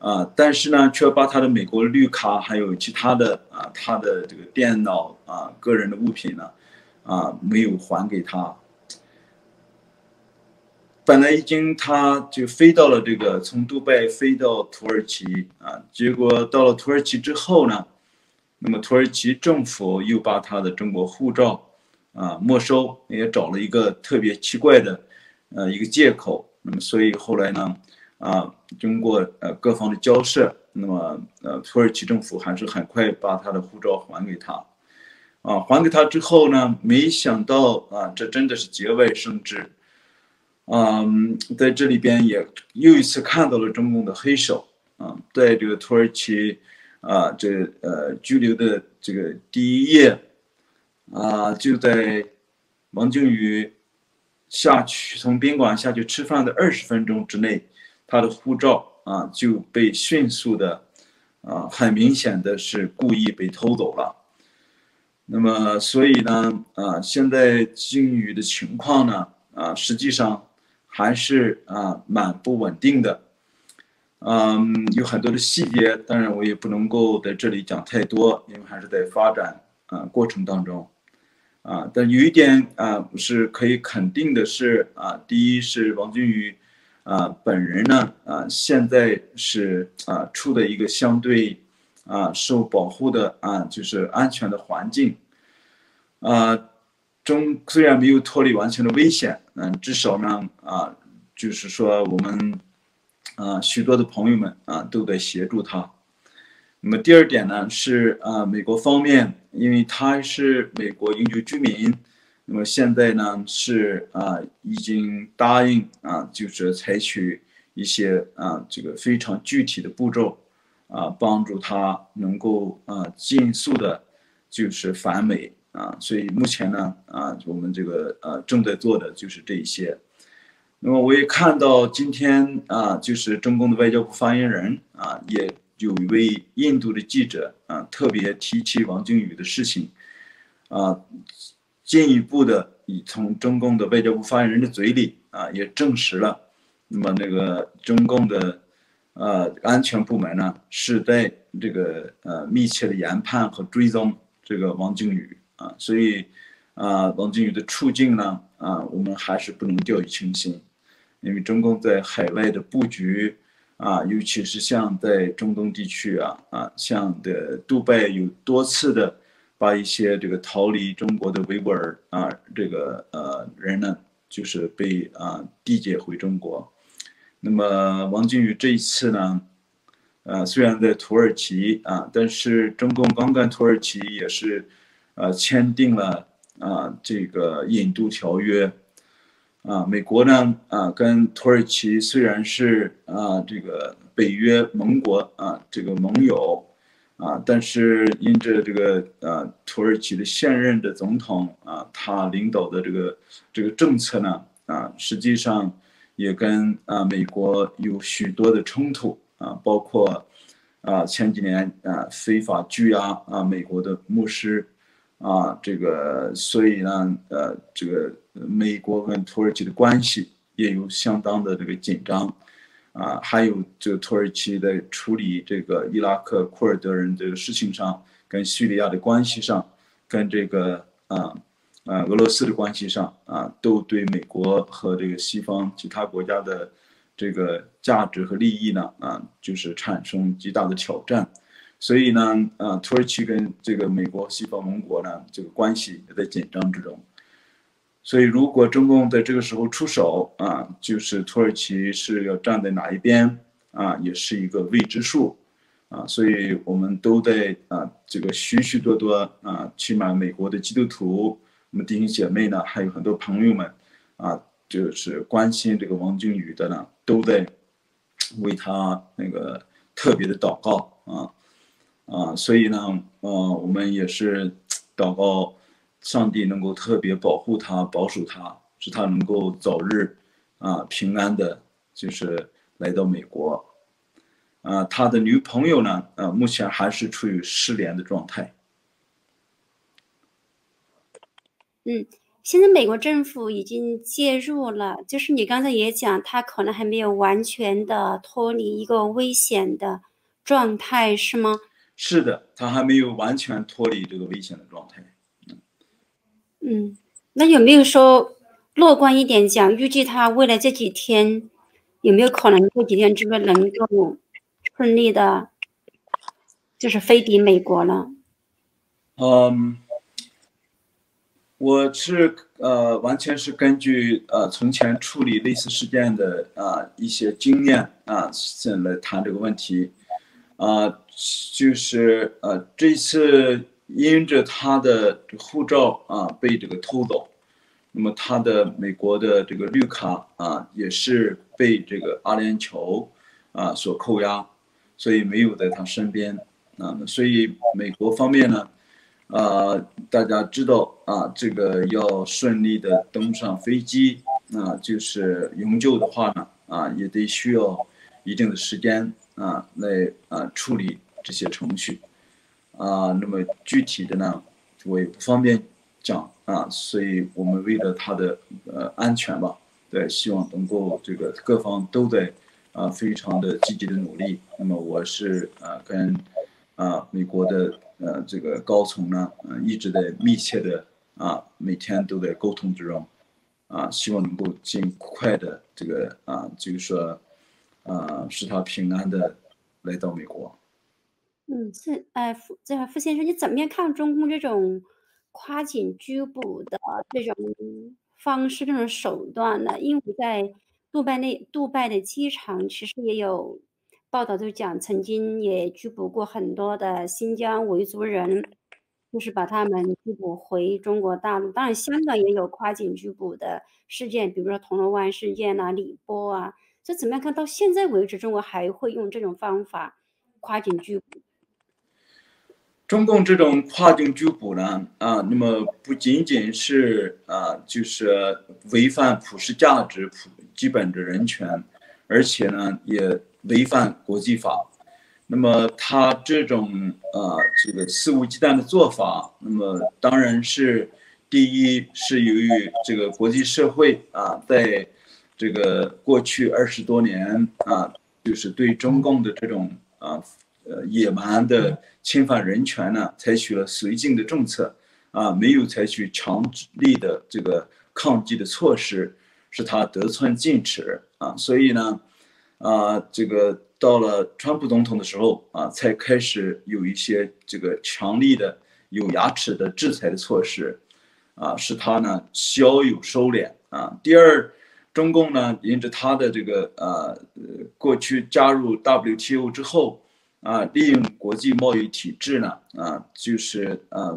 S1: 啊，但是呢，却把他的美国绿卡还有其他的啊他的这个电脑啊个人的物品呢啊没有还给他。本来已经他就飞到了这个从杜拜飞到土耳其啊，结果到了土耳其之后呢。那么土耳其政府又把他的中国护照啊没收，也找了一个特别奇怪的呃一个借口。那么所以后来呢啊经过呃各方的交涉，那么呃土耳其政府还是很快把他的护照还给他。啊还给他之后呢，没想到啊这真的是节外生枝。嗯，在这里边也又一次看到了中共的黑手啊，在这个土耳其。啊，这呃拘留的这个第一页，啊，就在王靖宇下去从宾馆下去吃饭的二十分钟之内，他的护照啊就被迅速的啊，很明显的是故意被偷走了。那么，所以呢，啊，现在靖宇的情况呢，啊，实际上还是啊蛮不稳定的。嗯，有很多的细节，当然我也不能够在这里讲太多，因为还是在发展啊过程当中，啊，但有一点啊是可以肯定的是啊，第一是王俊宇啊本人呢啊现在是啊处的一个相对啊受保护的啊就是安全的环境，啊中虽然没有脱离完全的危险，嗯，至少呢啊就是说我们。啊，许多的朋友们啊都在协助他。那么第二点呢是啊，美国方面，因为他是美国永久居民，那么现在呢是啊已经答应啊，就是采取一些啊这个非常具体的步骤啊，帮助他能够啊尽速的，就是返美啊。所以目前呢啊，我们这个呃正在做的就是这一些。那么我也看到今天啊，就是中共的外交部发言人啊，也有一位印度的记者啊，特别提起王靖宇的事情啊。进一步的，以从中共的外交部发言人的嘴里啊，也证实了，那么那个中共的呃安全部门呢，是在这个呃密切的研判和追踪这个王靖宇啊，所以啊，王靖宇的处境呢啊，我们还是不能掉以轻心，因为中共在海外的布局啊，尤其是像在中东地区啊啊，像的杜拜有多次的。把一些这个逃离中国的维吾尔啊，这个呃人呢，就是被啊递解回中国。那么王靖宇这一次呢，呃，虽然在土耳其啊，但是中共刚跟土耳其也是呃签订了啊这个引渡条约啊。美国呢啊跟土耳其虽然是啊这个北约盟国啊这个盟友。啊，但是因着这个啊，土耳其的现任的总统啊，他领导的这个这个政策呢，啊，实际上也跟啊美国有许多的冲突啊，包括啊前几年啊非法拘押啊美国的牧师啊，这个所以呢，呃，这个美国跟土耳其的关系也有相当的这个紧张。啊，还有就土耳其在处理这个伊拉克库尔德人这个事情上，跟叙利亚的关系上，跟这个啊啊俄罗斯的关系上啊，都对美国和这个西方其他国家的这个价值和利益呢啊，就是产生极大的挑战。所以呢，啊，土耳其跟这个美国西方盟国呢，这个关系也在紧张之中。所以，如果中共在这个时候出手啊，就是土耳其是要站在哪一边啊，也是一个未知数啊。所以，我们都在啊，这个许许多多啊，起码美国的基督徒，我们弟兄姐妹呢，还有很多朋友们啊，就是关心这个王靖宇的呢，都在为他那个特别的祷告啊啊。所以呢，呃，我们也是祷告。上帝能够特别保护他、保守他，使他能够早日啊平安的，就是来到美国。啊，他的女朋友呢，啊，目前还是处于失联的状态。
S2: 嗯，现在美国政府已经介入了，就是你刚才也讲，他可能还没有完全的脱离一个危险的状态，是吗？
S1: 是的，他还没有完全脱离这个危险的状态。
S2: 嗯，那有没有说乐观一点讲，预计他未来这几天有没有可能过几天之内能够顺利的，就是飞抵美国了？
S1: 嗯，我是呃，完全是根据呃从前处理类似事件的啊一些经验啊，现来谈这个问题啊，就是呃这次。因着他的护照啊被这个偷走，那么他的美国的这个绿卡啊也是被这个阿联酋啊所扣押，所以没有在他身边啊。所以美国方面呢，啊大家知道啊这个要顺利的登上飞机啊，就是营救的话呢啊也得需要一定的时间啊来啊处理这些程序。啊，那么具体的呢，我也不方便讲啊，所以我们为了他的呃安全吧，对，希望能够这个各方都在啊非常的积极的努力。那么我是啊跟啊美国的呃这个高层呢，嗯一直在密切的啊每天都在沟通之中，啊希望能够尽快的这个啊就是说啊使他平安的来到美国。
S2: 嗯，是，呃，傅这傅先生，你怎么样看中共这种跨境拘捕的这种方式、这种手段呢？因为在杜拜那杜拜的机场，其实也有报道，就讲曾经也拘捕过很多的新疆维族人，就是把他们拘捕回中国大陆。当然，香港也有跨境拘捕的事件，比如说铜锣湾事件啊、李波啊。这怎么样看到现在为止，中国还会用这种方法跨境拘捕？
S1: 中共这种跨境拘捕呢，啊，那么不仅仅是啊，就是违反普世价值、普基本的人权，而且呢，也违反国际法。那么他这种啊，这个肆无忌惮的做法，那么当然是第一是由于这个国际社会啊，在这个过去二十多年啊，就是对中共的这种啊。呃，野蛮的侵犯人权呢，采取了绥靖的政策，啊，没有采取强力的这个抗击的措施，使他得寸进尺啊，所以呢，啊，这个到了川普总统的时候啊，才开始有一些这个强力的有牙齿的制裁的措施，啊，使他呢稍有收敛啊。第二，中共呢，沿着他的这个呃，过去加入 WTO 之后。啊，利用国际贸易体制呢，啊，就是嗯，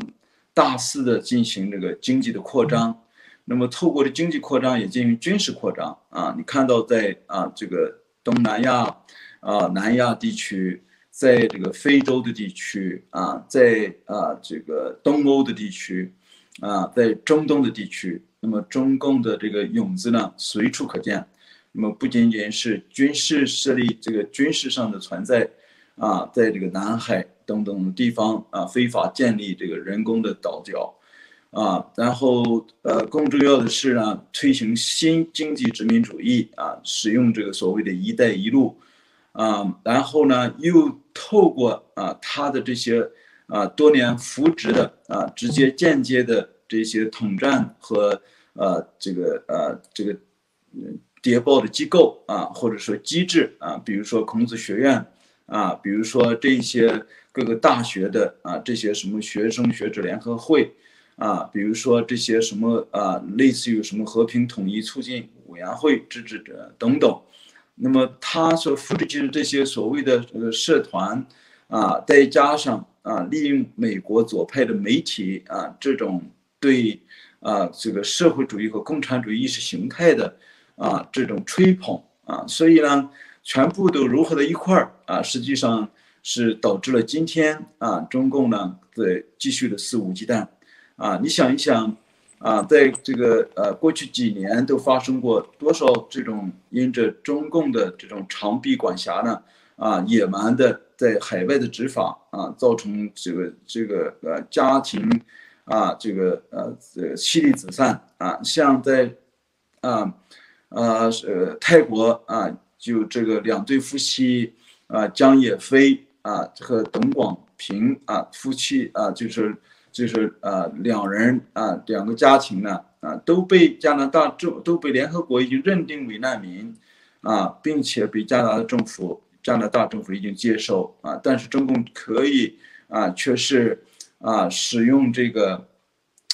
S1: 大肆的进行这个经济的扩张，那么透过的经济扩张也进行军事扩张啊。你看到在啊这个东南亚啊南亚地区，在这个非洲的地区啊，在啊这个东欧的地区啊，在中东的地区，那么中共的这个影子呢随处可见。那么不仅仅是军事势力这个军事上的存在。啊，在这个南海等等地方啊，非法建立这个人工的岛礁，啊，然后呃，更重要的是呢，推行新经济殖民主义啊，使用这个所谓的一带一路，啊，然后呢，又透过啊他的这些啊多年扶植的啊直接间接的这些统战和呃这个呃这个谍报的机构啊，或者说机制啊，比如说孔子学院。啊，比如说这些各个大学的啊，这些什么学生学者联合会，啊，比如说这些什么啊，类似于什么和平统一促进委员会支持者等等，那么他所扶持的这些所谓的呃社团，啊，再加上啊，利用美国左派的媒体啊，这种对啊这个社会主义和共产主义意识形态的啊这种吹捧啊，所以呢。全部都融合在一块儿啊，实际上是导致了今天啊，中共呢在继续的肆无忌惮啊。你想一想啊，在这个呃过去几年都发生过多少这种因着中共的这种长臂管辖呢啊，野蛮的在海外的执法啊，造成这个这个呃家庭啊这个呃这妻离子散啊，像在啊呃呃泰国啊。就这个两对夫妻啊，江野飞啊和董广平啊夫妻啊，就是就是啊两人啊两个家庭呢啊都被加拿大政都被联合国已经认定为难民啊，并且被加拿大政府加拿大政府已经接受啊，但是中共可以啊却是啊使用这个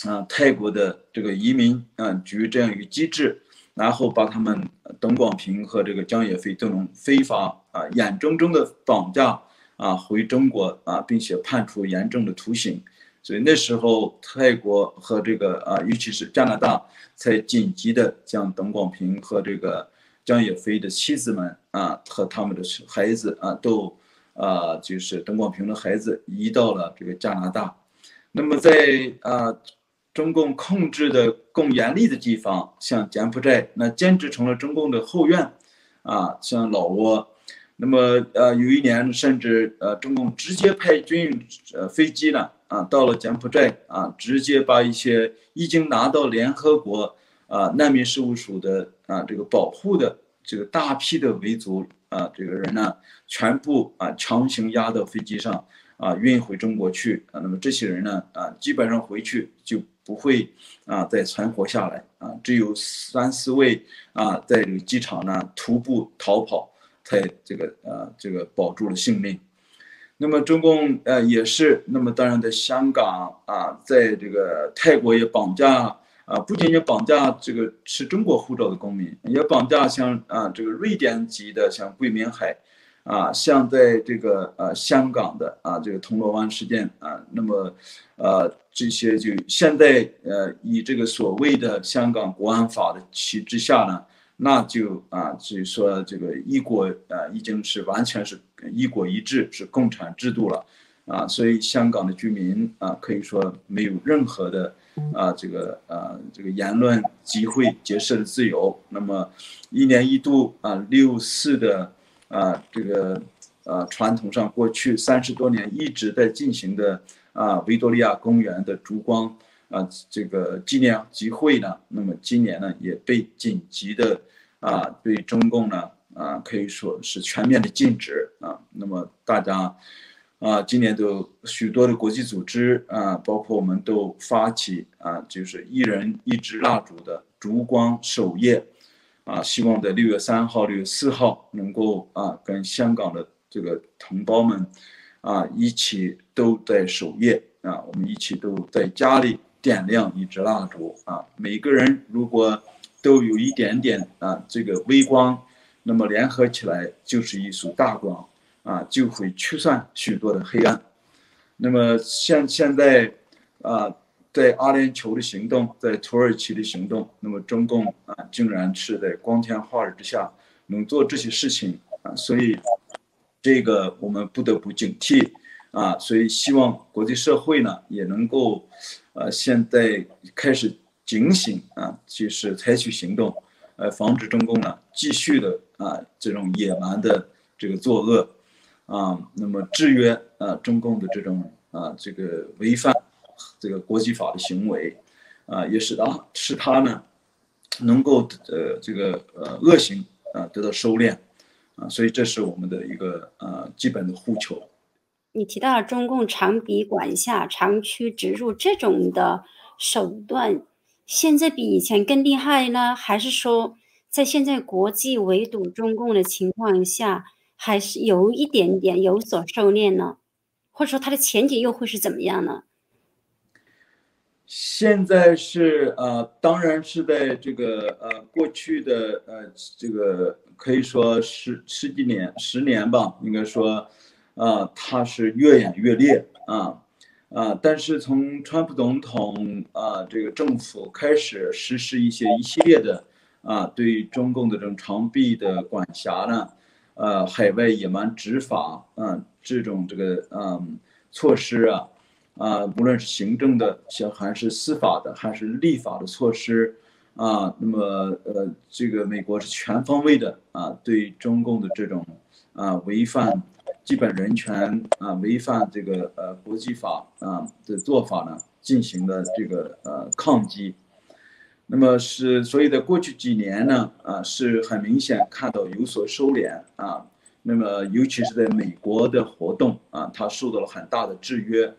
S1: 啊泰国的这个移民啊局这样一个机制。然后把他们董广平和这个江野飞都能非法啊眼睁睁的绑架啊回中国啊，并且判处严重的徒刑，所以那时候泰国和这个啊，尤其是加拿大才紧急的将董广平和这个江野飞的妻子们啊和他们的孩子啊都啊就是董广平的孩子移到了这个加拿大，那么在啊。中共控制的更严厉的地方，像柬埔寨，那简直成了中共的后院，啊，像老挝，那么呃，有一年甚至呃，中共直接派军呃飞机呢，啊，到了柬埔寨，啊，直接把一些已经拿到联合国啊难民事务署的啊这个保护的这个大批的维族啊这个人呢，全部啊强行压到飞机上，啊运回中国去，啊，那么这些人呢，啊，基本上回去就。不会啊，再存活下来啊！只有三四位啊，在这个机场呢徒步逃跑，才这个呃这个保住了性命。那么中共呃也是，那么当然在香港啊，在这个泰国也绑架啊，不仅仅绑架这个是中国护照的公民，也绑架像啊这个瑞典籍的像桂明海啊，像在这个呃香港的啊这个铜锣湾事件啊，那么呃这些就现在呃以这个所谓的香港国安法的旗帜下呢，那就啊就是说这个一国啊已经是完全是一国一制是共产制度了啊，所以香港的居民啊可以说没有任何的啊这个呃这个言论集会结社的自由。那么一年一度啊六四的。啊，这个呃，传统上过去三十多年一直在进行的啊，维多利亚公园的烛光啊，这个纪念集会呢，那么今年呢也被紧急的啊，对中共呢啊，可以说是全面的禁止啊。那么大家啊，今年都许多的国际组织啊，包括我们都发起啊，就是一人一支蜡烛的烛光守夜。啊，希望在六月三号、六月四号能够啊，跟香港的这个同胞们啊一起都在守夜啊，我们一起都在家里点亮一支蜡烛啊，每个人如果都有一点点啊这个微光，那么联合起来就是一束大光啊，就会驱散许多的黑暗。那么现现在啊。在阿联酋的行动，在土耳其的行动，那么中共啊，竟然是在光天化日之下能做这些事情啊，所以这个我们不得不警惕啊，所以希望国际社会呢也能够，呃，现在开始警醒啊，就是采取行动，呃，防止中共呢继续的啊这种野蛮的这个作恶啊，那么制约啊中共的这种啊这个违反。这个国际法的行为，啊，也使他使他呢，能够呃这个呃恶行啊得到收敛，啊，所以这是我们的一个呃基本的呼求。
S2: 你提到了中共长臂管辖、长驱直入这种的手段，现在比以前更厉害呢，还是说在现在国际围堵中共的情况下，还是有一点点有所收敛呢？或者说它的前景又会是怎么样呢？
S1: 现在是呃，当然是在这个呃过去的呃这个可以说十十几年十年吧，应该说，啊，它是越演越烈啊啊！但是从川普总统啊这个政府开始实施一些一系列的啊对中共的这种长臂的管辖呢，呃，海外野蛮执法啊这种这个嗯措施啊。啊，无论是行政的，像还是司法的，还是立法的措施，啊，那么呃，这个美国是全方位的啊，对中共的这种啊违反基本人权啊，违反这个呃国际法啊的做法呢，进行了这个呃抗击。那么是，所以在过去几年呢，啊，是很明显看到有所收敛啊。那么尤其是在美国的活动啊，它受到了很大的制约。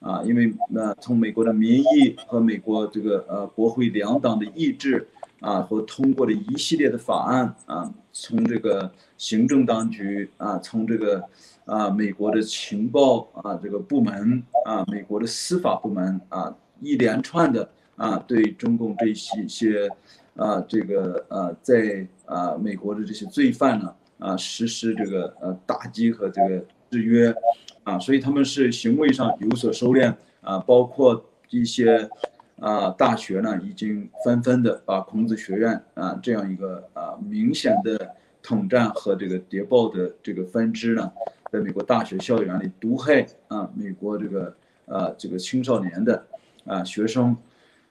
S1: 啊，因为那从美国的民意和美国这个呃国会两党的意志啊，和通过的一系列的法案啊，从这个行政当局啊，从这个啊美国的情报啊这个部门啊，美国的司法部门啊，一连串的啊对中共这些些啊这个啊在啊美国的这些罪犯呢啊实施这个呃打击和这个制约。啊，所以他们是行为上有所收敛啊，包括一些啊大学呢，已经纷纷的把孔子学院啊这样一个啊明显的统战和这个谍报的这个分支呢，在美国大学校园里毒害啊美国这个啊这个青少年的啊学生，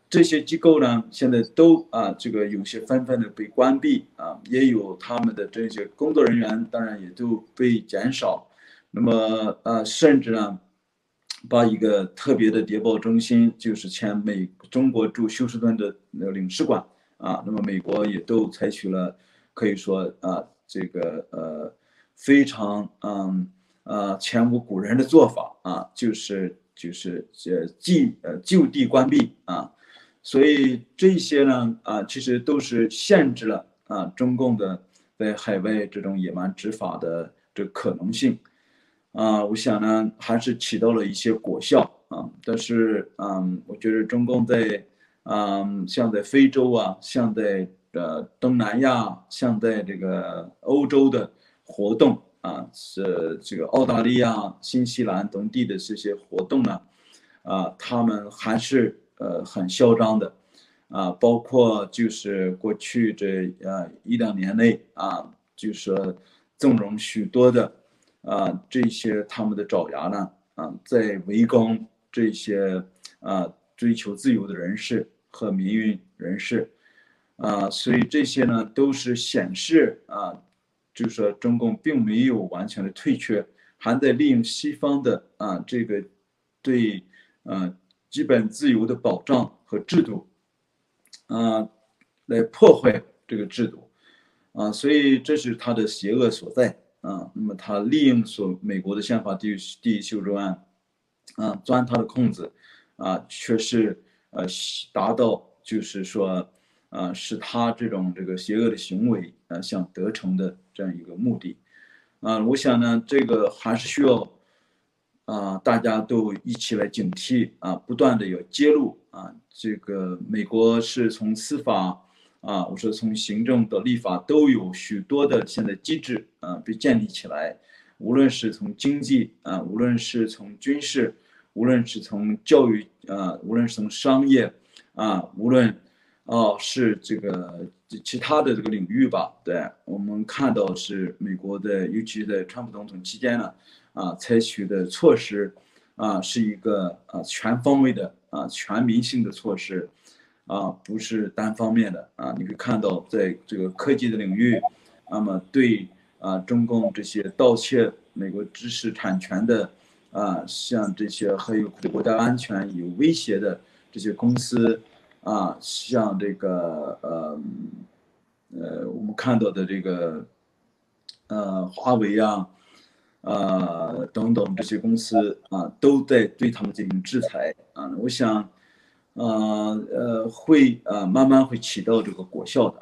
S1: 这些机构呢现在都啊这个有些纷纷的被关闭啊，也有他们的这些工作人员当然也都被减少。那么，呃，甚至呢，把一个特别的谍报中心，就是前美中国驻休斯顿的那个领事馆啊，那么美国也都采取了，可以说啊，这个呃，非常嗯呃前无古人的做法啊，就是就是呃即呃就地关闭啊，所以这些呢啊，其实都是限制了啊中共的在海外这种野蛮执法的这可能性。啊，我想呢，还是起到了一些果效啊。但是，嗯，我觉得中共在，嗯，像在非洲啊，像在呃东南亚，像在这个欧洲的活动啊，是这个澳大利亚、新西兰等地的这些活动呢，啊，他们还是呃很嚣张的，啊，包括就是过去这呃一两年内啊，就是纵容许多的啊这些他们的爪牙呢，啊，在围攻这些啊追求自由的人士和民运人士。啊，所以这些呢都是显示啊，就是说中共并没有完全的退却，还在利用西方的啊这个对呃基本自由的保障和制度啊来破坏这个制度啊，所以这是他的邪恶所在啊。那么他利用所美国的宪法第第一修正案啊钻他的空子啊，却是呃达到就是说。啊，是他这种这个邪恶的行为啊，想得逞的这样一个目的，啊，我想呢，这个还是需要啊，大家都一起来警惕啊，不断的要揭露啊，这个美国是从司法啊，我说从行政到立法都有许多的现在机制啊被建立起来，无论是从经济啊，无论是从军事，无论是从教育啊，无论是从商业啊，无论。哦，是这个其他的这个领域吧？对我们看到是美国的，尤其在川普总统期间呢，啊，采取的措施，啊，是一个啊全方位的啊全民性的措施，啊，不是单方面的啊。你会看到，在这个科技的领域，那么对啊中共这些盗窃美国知识产权的啊，像这些还有对国家安全有威胁的这些公司。啊，像这个呃呃，我们看到的这个呃，华为啊，呃等等这些公司啊，都在对他们进行制裁啊。我想，呃呃，会呃慢慢会起到这个果效的。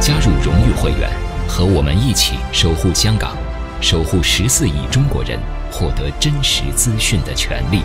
S3: 加入荣誉会员。和我们一起守护香港，守护十四亿中国人获得真实资讯的权利。